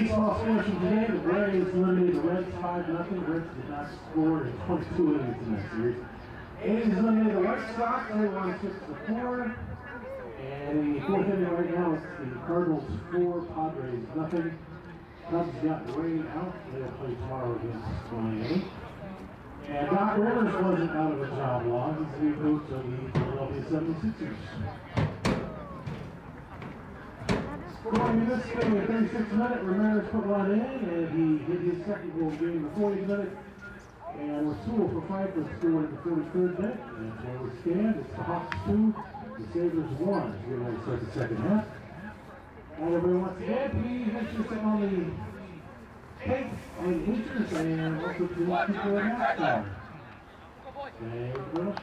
baseball scores today. The Braves limited the Reds 5 0. Reds did not score in 22 innings in that series. A's limited the White Sox 31 6 4. And the fourth inning right now is the Cardinals 4, Padres nothing. Cubs got rain out. They'll play tomorrow against Miami. And Doc Rivers wasn't out of a job long. He's the coach of the Philadelphia 76ers. Scoring Municipal in the 36th minute, Ramirez put one in, and he did his second goal game in the 40th minute. And we're for five for scoring in the 43rd minute. And that's we stand. It's the Hawks two, the Sabers one. We're going to start the second half. And everybody once again, please make sure to on the plates and bleachers and also to the people in that side. Thank you very much.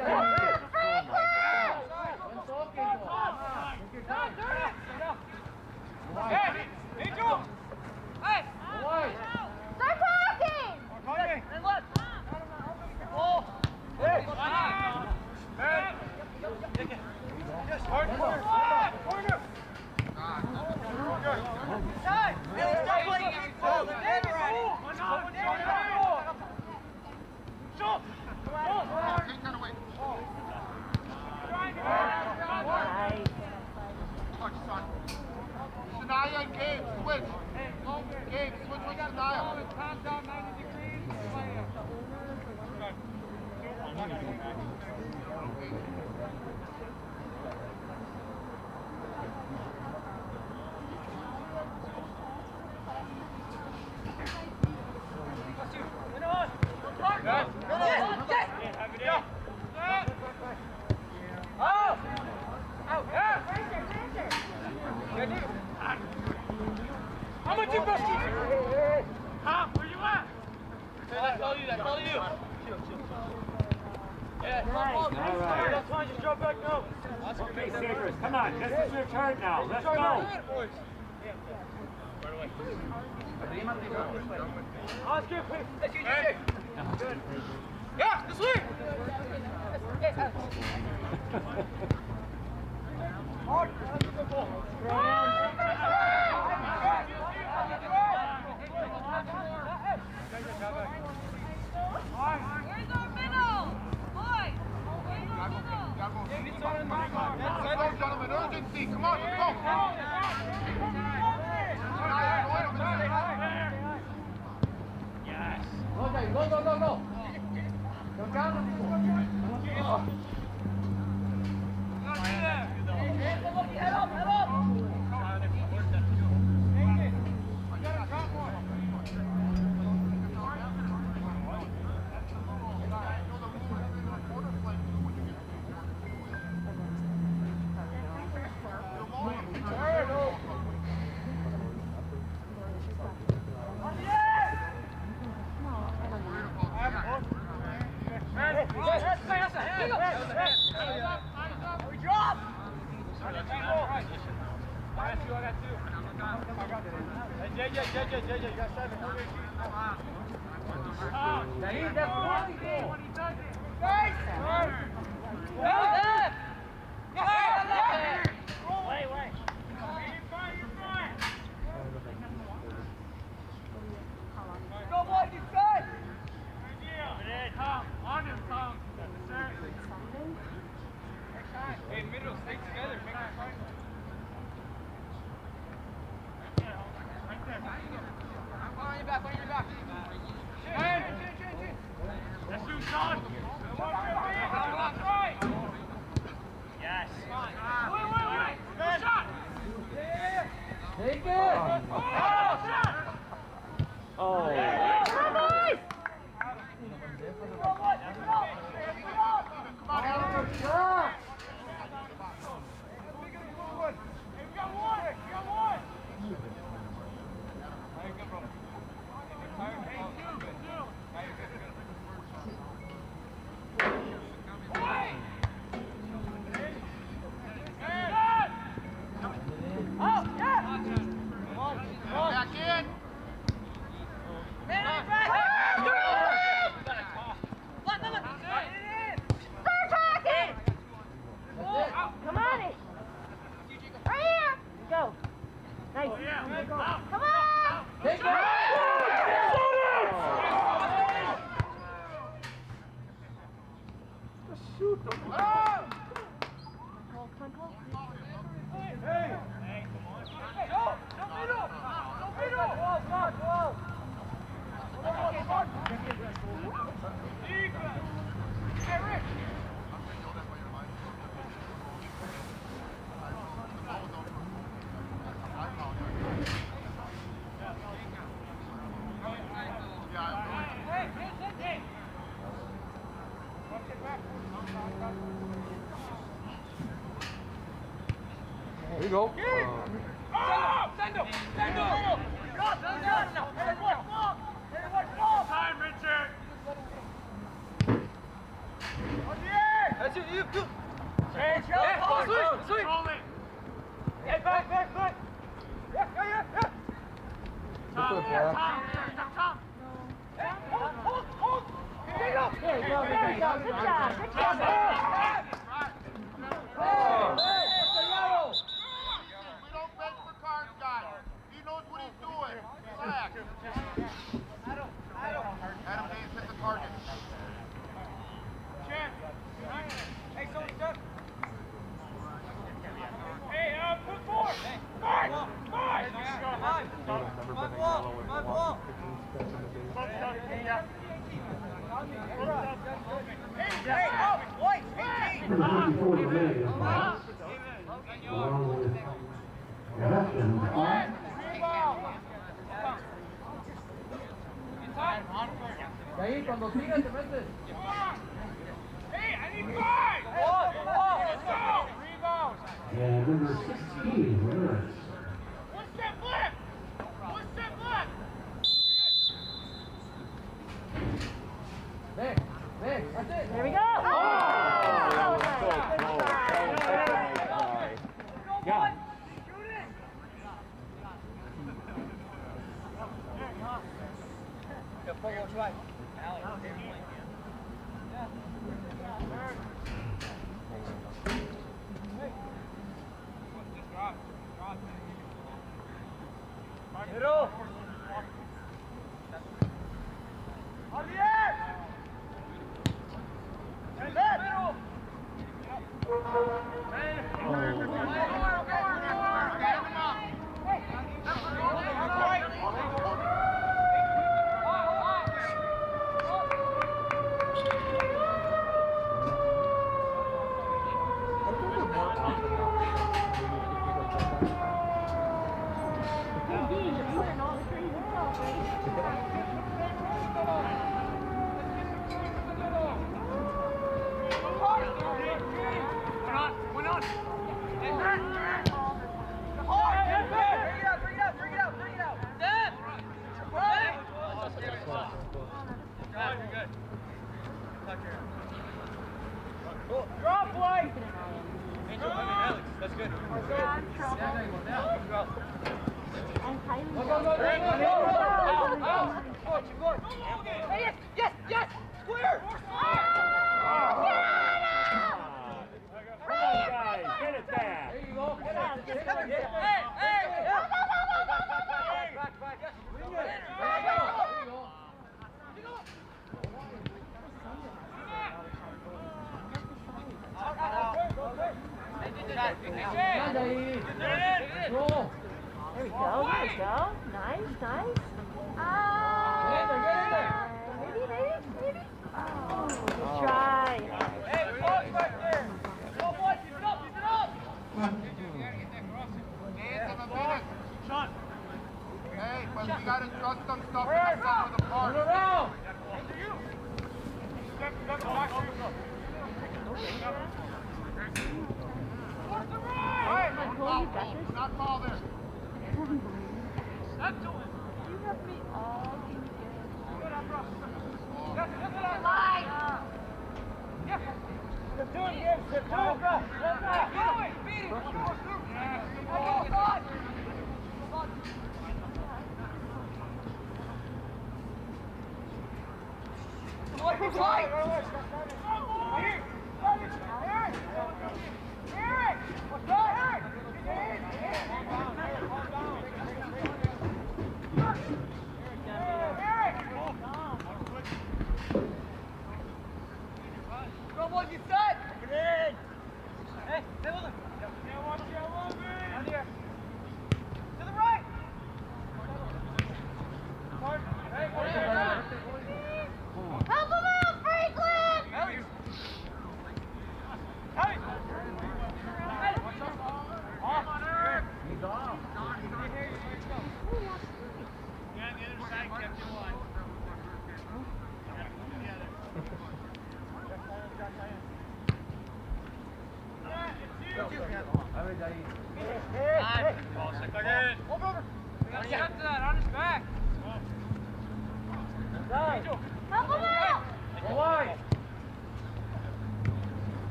Stop playing! Stop playing! Naya and Gabe, switch. Gabe, switch with Naya. Calm down 90 degrees.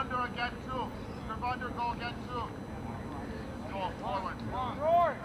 Under again too. Gervander, go again too. Go forward. Roar.